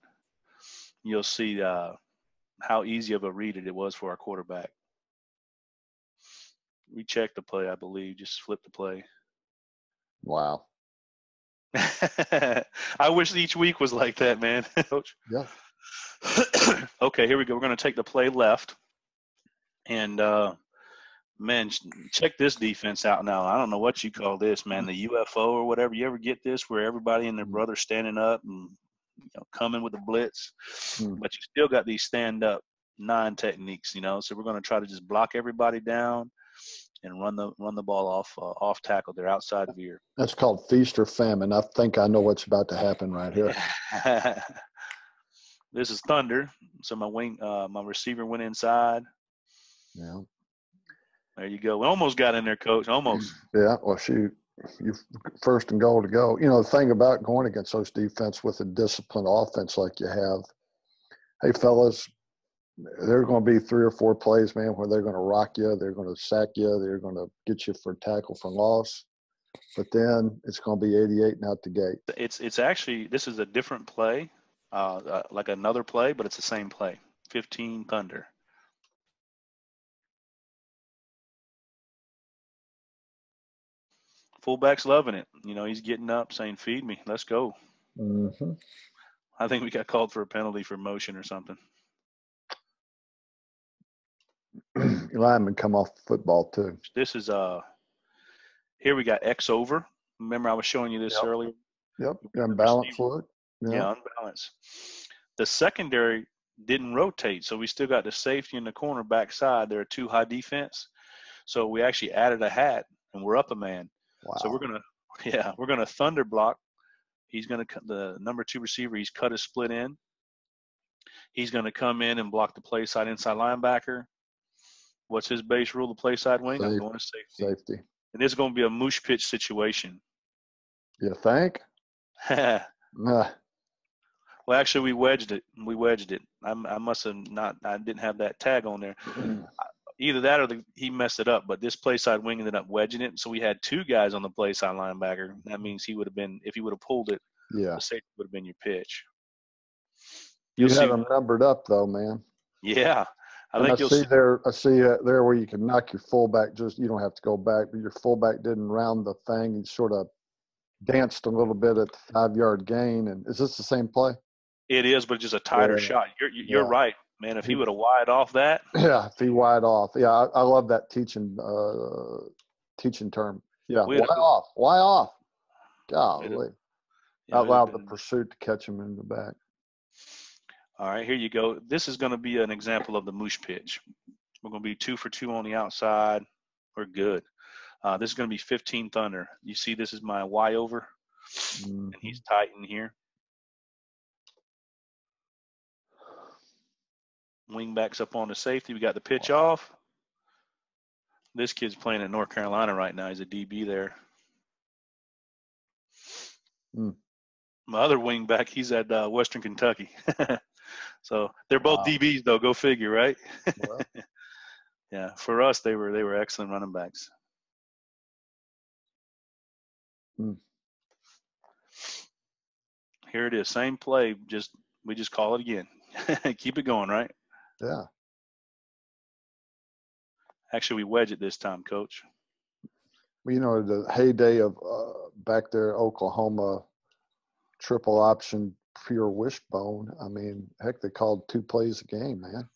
You'll see uh, how easy of a read it was for our quarterback. We checked the play, I believe, just flip the play. Wow. I wish each week was like that, man. Coach. Yeah. okay, here we go. We're going to take the play left. And uh, man, check this defense out now. I don't know what you call this, man. The UFO or whatever. You ever get this where everybody and their mm. brother standing up and you know, coming with the blitz, mm. but you still got these stand up nine techniques, you know. So we're going to try to just block everybody down and run the run the ball off uh, off tackle. They're outside veer. That's called feast or famine. I think I know what's about to happen right here. this is thunder. So my wing, uh, my receiver went inside. Yeah. There you go. We almost got in there, coach. Almost. Yeah. Well, shoot, you first and goal to go. You know the thing about going against those defense with a disciplined offense like you have. Hey, fellas, there are going to be three or four plays, man, where they're going to rock you, they're going to sack you, they're going to get you for tackle for loss. But then it's going to be 88 and out the gate. It's it's actually this is a different play, uh, uh, like another play, but it's the same play. 15 Thunder. Fullback's loving it. You know, he's getting up, saying, "Feed me, let's go." Mm-hmm. I think we got called for a penalty for motion or something. linemen come off football too. This is uh here we got X over. Remember I was showing you this yep. earlier? Yep. Unbalanced foot. Yeah. yeah, unbalanced. The secondary didn't rotate, so we still got the safety in the corner backside. They're a two high defense. So we actually added a hat and we're up a man. Wow. So we're gonna yeah, we're gonna thunder block. He's gonna the number two receiver, he's cut his split in. He's gonna come in and block the play side inside linebacker. What's his base rule? The play side wing. Safe, I'm going to safety. Safety. And this is going to be a moosh pitch situation. You think? nah. Well, actually, we wedged it. We wedged it. I, I must have not. I didn't have that tag on there. Either that or the, he messed it up. But this play side wing ended up wedging it. So we had two guys on the play side linebacker. That means he would have been if he would have pulled it. Yeah. The safety would have been your pitch. You'll you have them numbered up though, man. Yeah, I think I you'll see, see there. I see uh, there where you can knock your fullback. Just you don't have to go back, but your fullback didn't round the thing and sort of danced a little bit at the five yard gain. And is this the same play? It is, but just a tighter yeah. shot. You're you're yeah. right, man. If he would have wide off that. Yeah, if he wide off. Yeah, I, I love that teaching uh, teaching term. Yeah, why off? Why off? Golly. Yeah, allowed the pursuit to catch him in the back. All right, here you go. This is going to be an example of the moosh pitch. We're going to be two for two on the outside. We're good. Uh, this is going to be 15 thunder. You see, this is my Y over, mm-hmm. and he's tight in here. Wing backs up on the safety. We got the pitch wow. off. This kid's playing in North Carolina right now. He's a DB there. Mm. My other wing back, he's at uh, Western Kentucky. So they're both wow. DBs though. Go figure, right? Well. yeah, for us they were they were excellent running backs. Hmm. Here it is, same play. Just we just call it again. Keep it going, right? Yeah. Actually, we wedge it this time, Coach. Well, you know the heyday of uh, back there, Oklahoma, triple option pure wishbone. I mean, heck, they called two plays a game, man.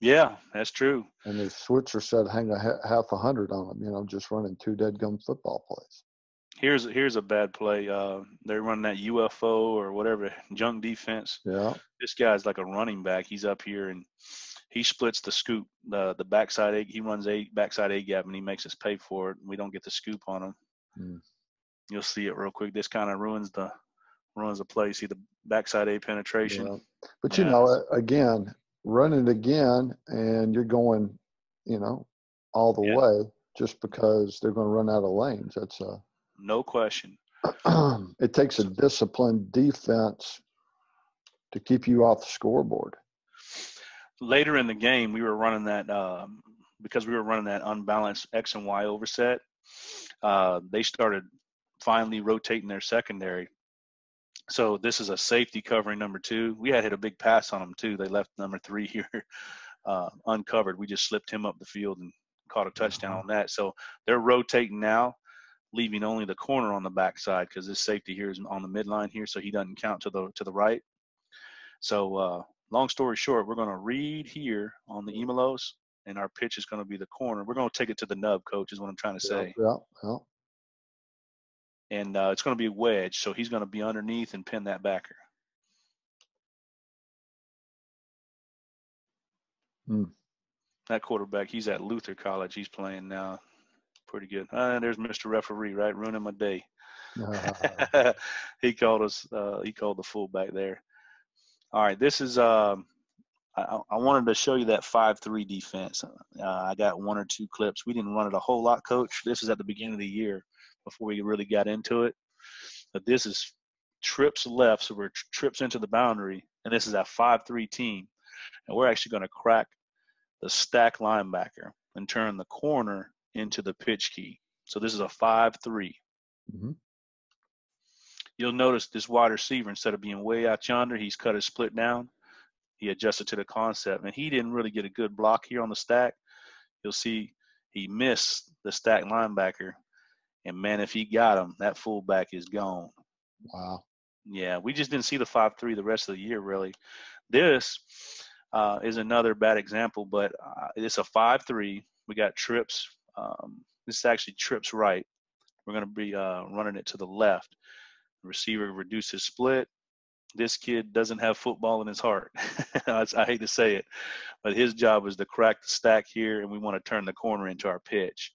Yeah, that's true. And the Switzer said hang a ha- half a hundred on them, you know, just running two dead gum football plays. Here's here's a bad play. Uh, they're running that UFO or whatever junk defense. Yeah. This guy's like a running back. He's up here and he splits the scoop, the the backside egg. He runs a backside A gap and he makes us pay for it. We don't get the scoop on him. Mm. You'll see it real quick. This kind of ruins the runs the play. See the backside A penetration. Yeah. But you yeah. know, again, running again, and you're going, you know, all the yeah. way just because they're going to run out of lanes. That's a no question. it takes a disciplined defense to keep you off the scoreboard. Later in the game, we were running that um, because we were running that unbalanced X and Y overset. Uh, they started finally rotating their secondary. So this is a safety covering number two. We had hit a big pass on them too. They left number three here uh, uncovered. We just slipped him up the field and caught a touchdown mm-hmm. on that. So they're rotating now, leaving only the corner on the backside because this safety here is on the midline here, so he doesn't count to the to the right. So uh, long story short, we're going to read here on the EMLOS, and our pitch is going to be the corner. We're going to take it to the nub, coach, is what I'm trying to say. Yeah, yeah. And uh, it's going to be a wedge, so he's going to be underneath and pin that backer. Hmm. That quarterback, he's at Luther College. He's playing now. Pretty good. Uh, there's Mr. Referee, right, ruining my day. Uh. he called us. Uh, he called the fullback there. All right, this is. Um, I, I, wanted to show you that five-three defense. Uh, I got one or two clips. We didn't run it a whole lot, Coach. This is at the beginning of the year before we really got into it. But this is trips left, so we're trips into the boundary, and this is a five-three team, and we're actually going to crack the stack linebacker and turn the corner into the pitch key. So this is a 5 3. Mm-hmm. You'll notice this wide receiver, instead of being way out yonder, he's cut his split down. He adjusted to the concept, and he didn't really get a good block here on the stack. You'll see he missed the stack linebacker, and man, if he got him, that fullback is gone. Wow. Yeah, we just didn't see the five three the rest of the year really. This uh, is another bad example, but uh, it's a five three. We got trips. Um, this actually trips right. We're going to be uh, running it to the left. The receiver reduces split. This kid doesn't have football in his heart. I hate to say it, but his job is to crack the stack here, and we want to turn the corner into our pitch.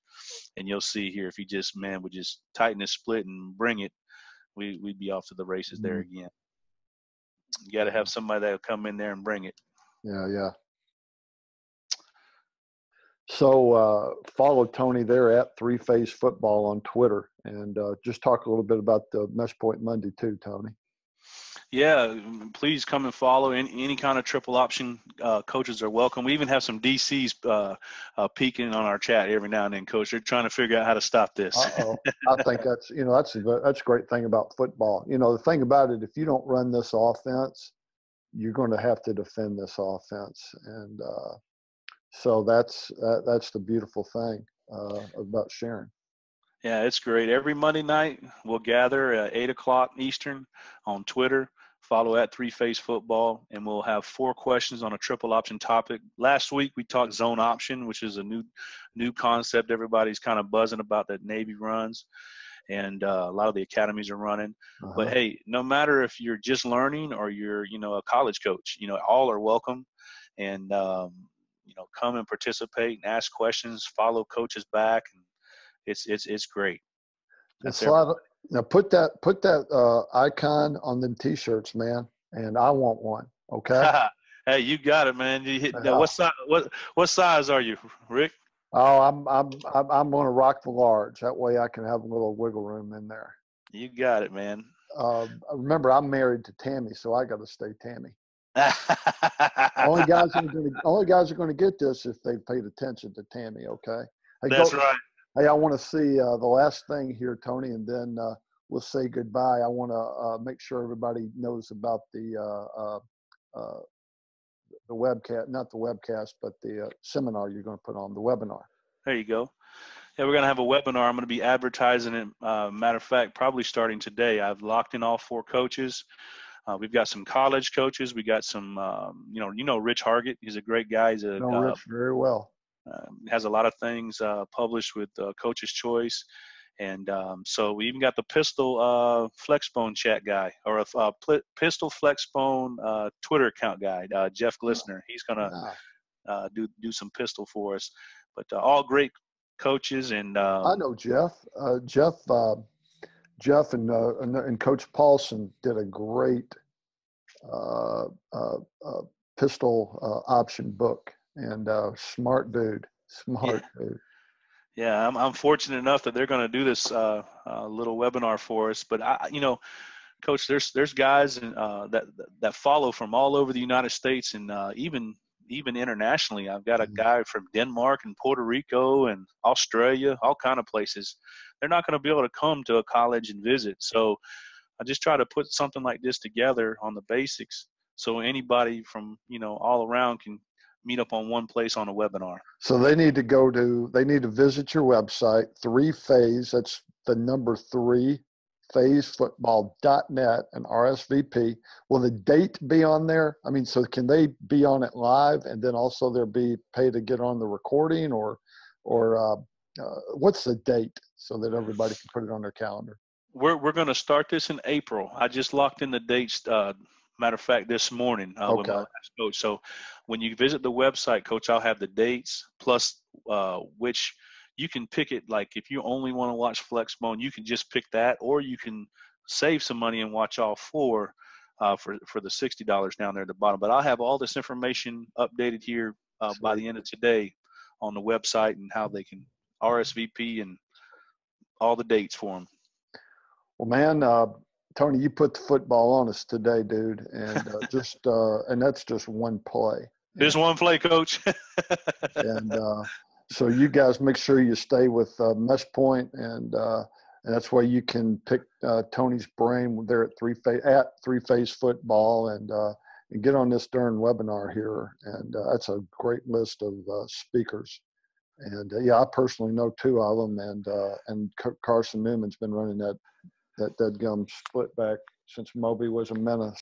And you'll see here if he just man would just tighten his split and bring it, we we'd be off to the races mm-hmm. there again. You got to have somebody that'll come in there and bring it. Yeah, yeah. So uh, follow Tony there at Three Phase Football on Twitter, and uh, just talk a little bit about the Mesh Point Monday too, Tony. Yeah, please come and follow. Any, any kind of triple option uh, coaches are welcome. We even have some DCs uh, uh, peeking on our chat every now and then. Coach, they're trying to figure out how to stop this. I think that's you know that's a, that's a great thing about football. You know the thing about it, if you don't run this offense, you're going to have to defend this offense, and uh, so that's that, that's the beautiful thing uh, about sharing. Yeah, it's great. Every Monday night we'll gather at eight o'clock Eastern on Twitter. Follow at Three Phase Football, and we'll have four questions on a triple option topic. Last week we talked zone option, which is a new new concept. Everybody's kind of buzzing about that Navy runs and uh, a lot of the academies are running. Uh-huh. But hey, no matter if you're just learning or you're, you know, a college coach, you know, all are welcome, and um, you know, come and participate and ask questions, follow coaches back, and it's it's it's great. That's it's a lot of, now put that put that uh, icon on them t-shirts, man, and I want one. Okay. hey, you got it, man. You hit, what size? What what size are you, Rick? Oh, I'm I'm I'm, I'm going to rock the large. That way, I can have a little wiggle room in there. You got it, man. Uh, remember, I'm married to Tammy, so I got to stay Tammy. only guys are going to only guys are going to get this if they paid attention to Tammy. Okay. Hey, That's go, right. Hey, I want to see uh, the last thing here, Tony, and then uh, we'll say goodbye. I want to uh, make sure everybody knows about the uh, uh, the webcast, not the webcast, but the uh, seminar you're going to put on, the webinar. There you go. Yeah, we're going to have a webinar. I'm going to be advertising it. Uh, matter of fact, probably starting today. I've locked in all four coaches. Uh, we've got some college coaches. We got some, um, you know, you know, Rich Hargitt. He's a great guy. He's a know Rich very well. Um, has a lot of things uh, published with uh, Coaches Choice. And um, so we even got the Pistol uh, Flexbone chat guy or a uh, Pistol Flexbone uh, Twitter account guy, uh, Jeff Glissner. He's gonna uh, do do some pistol for us. But uh, all great coaches and um, I know Jeff. Jeff Jeff and, uh, and, and Coach Paulson did a great uh, uh, uh, pistol uh, option book, and uh, smart dude, smart dude. Yeah, I'm, I'm fortunate enough that they're going to do this uh, uh, little webinar for us. But I, you know, Coach, there's there's guys uh, that that follow from all over the United States and uh, even even internationally. I've got a Mhm. guy from Denmark and Puerto Rico and Australia, all kind of places. They're not going to be able to come to a college and visit. So I just try to put something like this together on the basics, so anybody from you know all around can meet up on one place on a webinar. So they need to go to, they need to visit your website, three phase, that's the number three, phasefootball.net and RSVP. Will the date be on there? I mean, so can they be on it live and then also there be pay to get on the recording or, or uh, uh, what's the date so that everybody can put it on their calendar? We're we're going to start this in April. I just locked in the dates. Uh, matter of fact, this morning uh, with my last coach. So when you visit the website, coach, I'll have the dates plus uh, which you can pick it. Like if you only want to watch Flexbone, you can just pick that, or you can save some money and watch all four uh, for for the sixty dollars down there at the bottom. But I'll have all this information updated here uh, by the end of today on the website and how they can RSVP and all the dates for them. Well, man, uh, Tony, you put the football on us today, dude, and uh, just uh, and that's just one play. There's one play, coach. and uh, so you guys make sure you stay with uh, Mesh Point, and uh, and that's why you can pick uh, Tony's brain there at three phase at three phase football, and uh, and get on this darn webinar here, and uh, that's a great list of uh, speakers. And yeah, I personally know two of them, and and Car- Carson Newman's been running that that dead gum split back since Moby was a menace.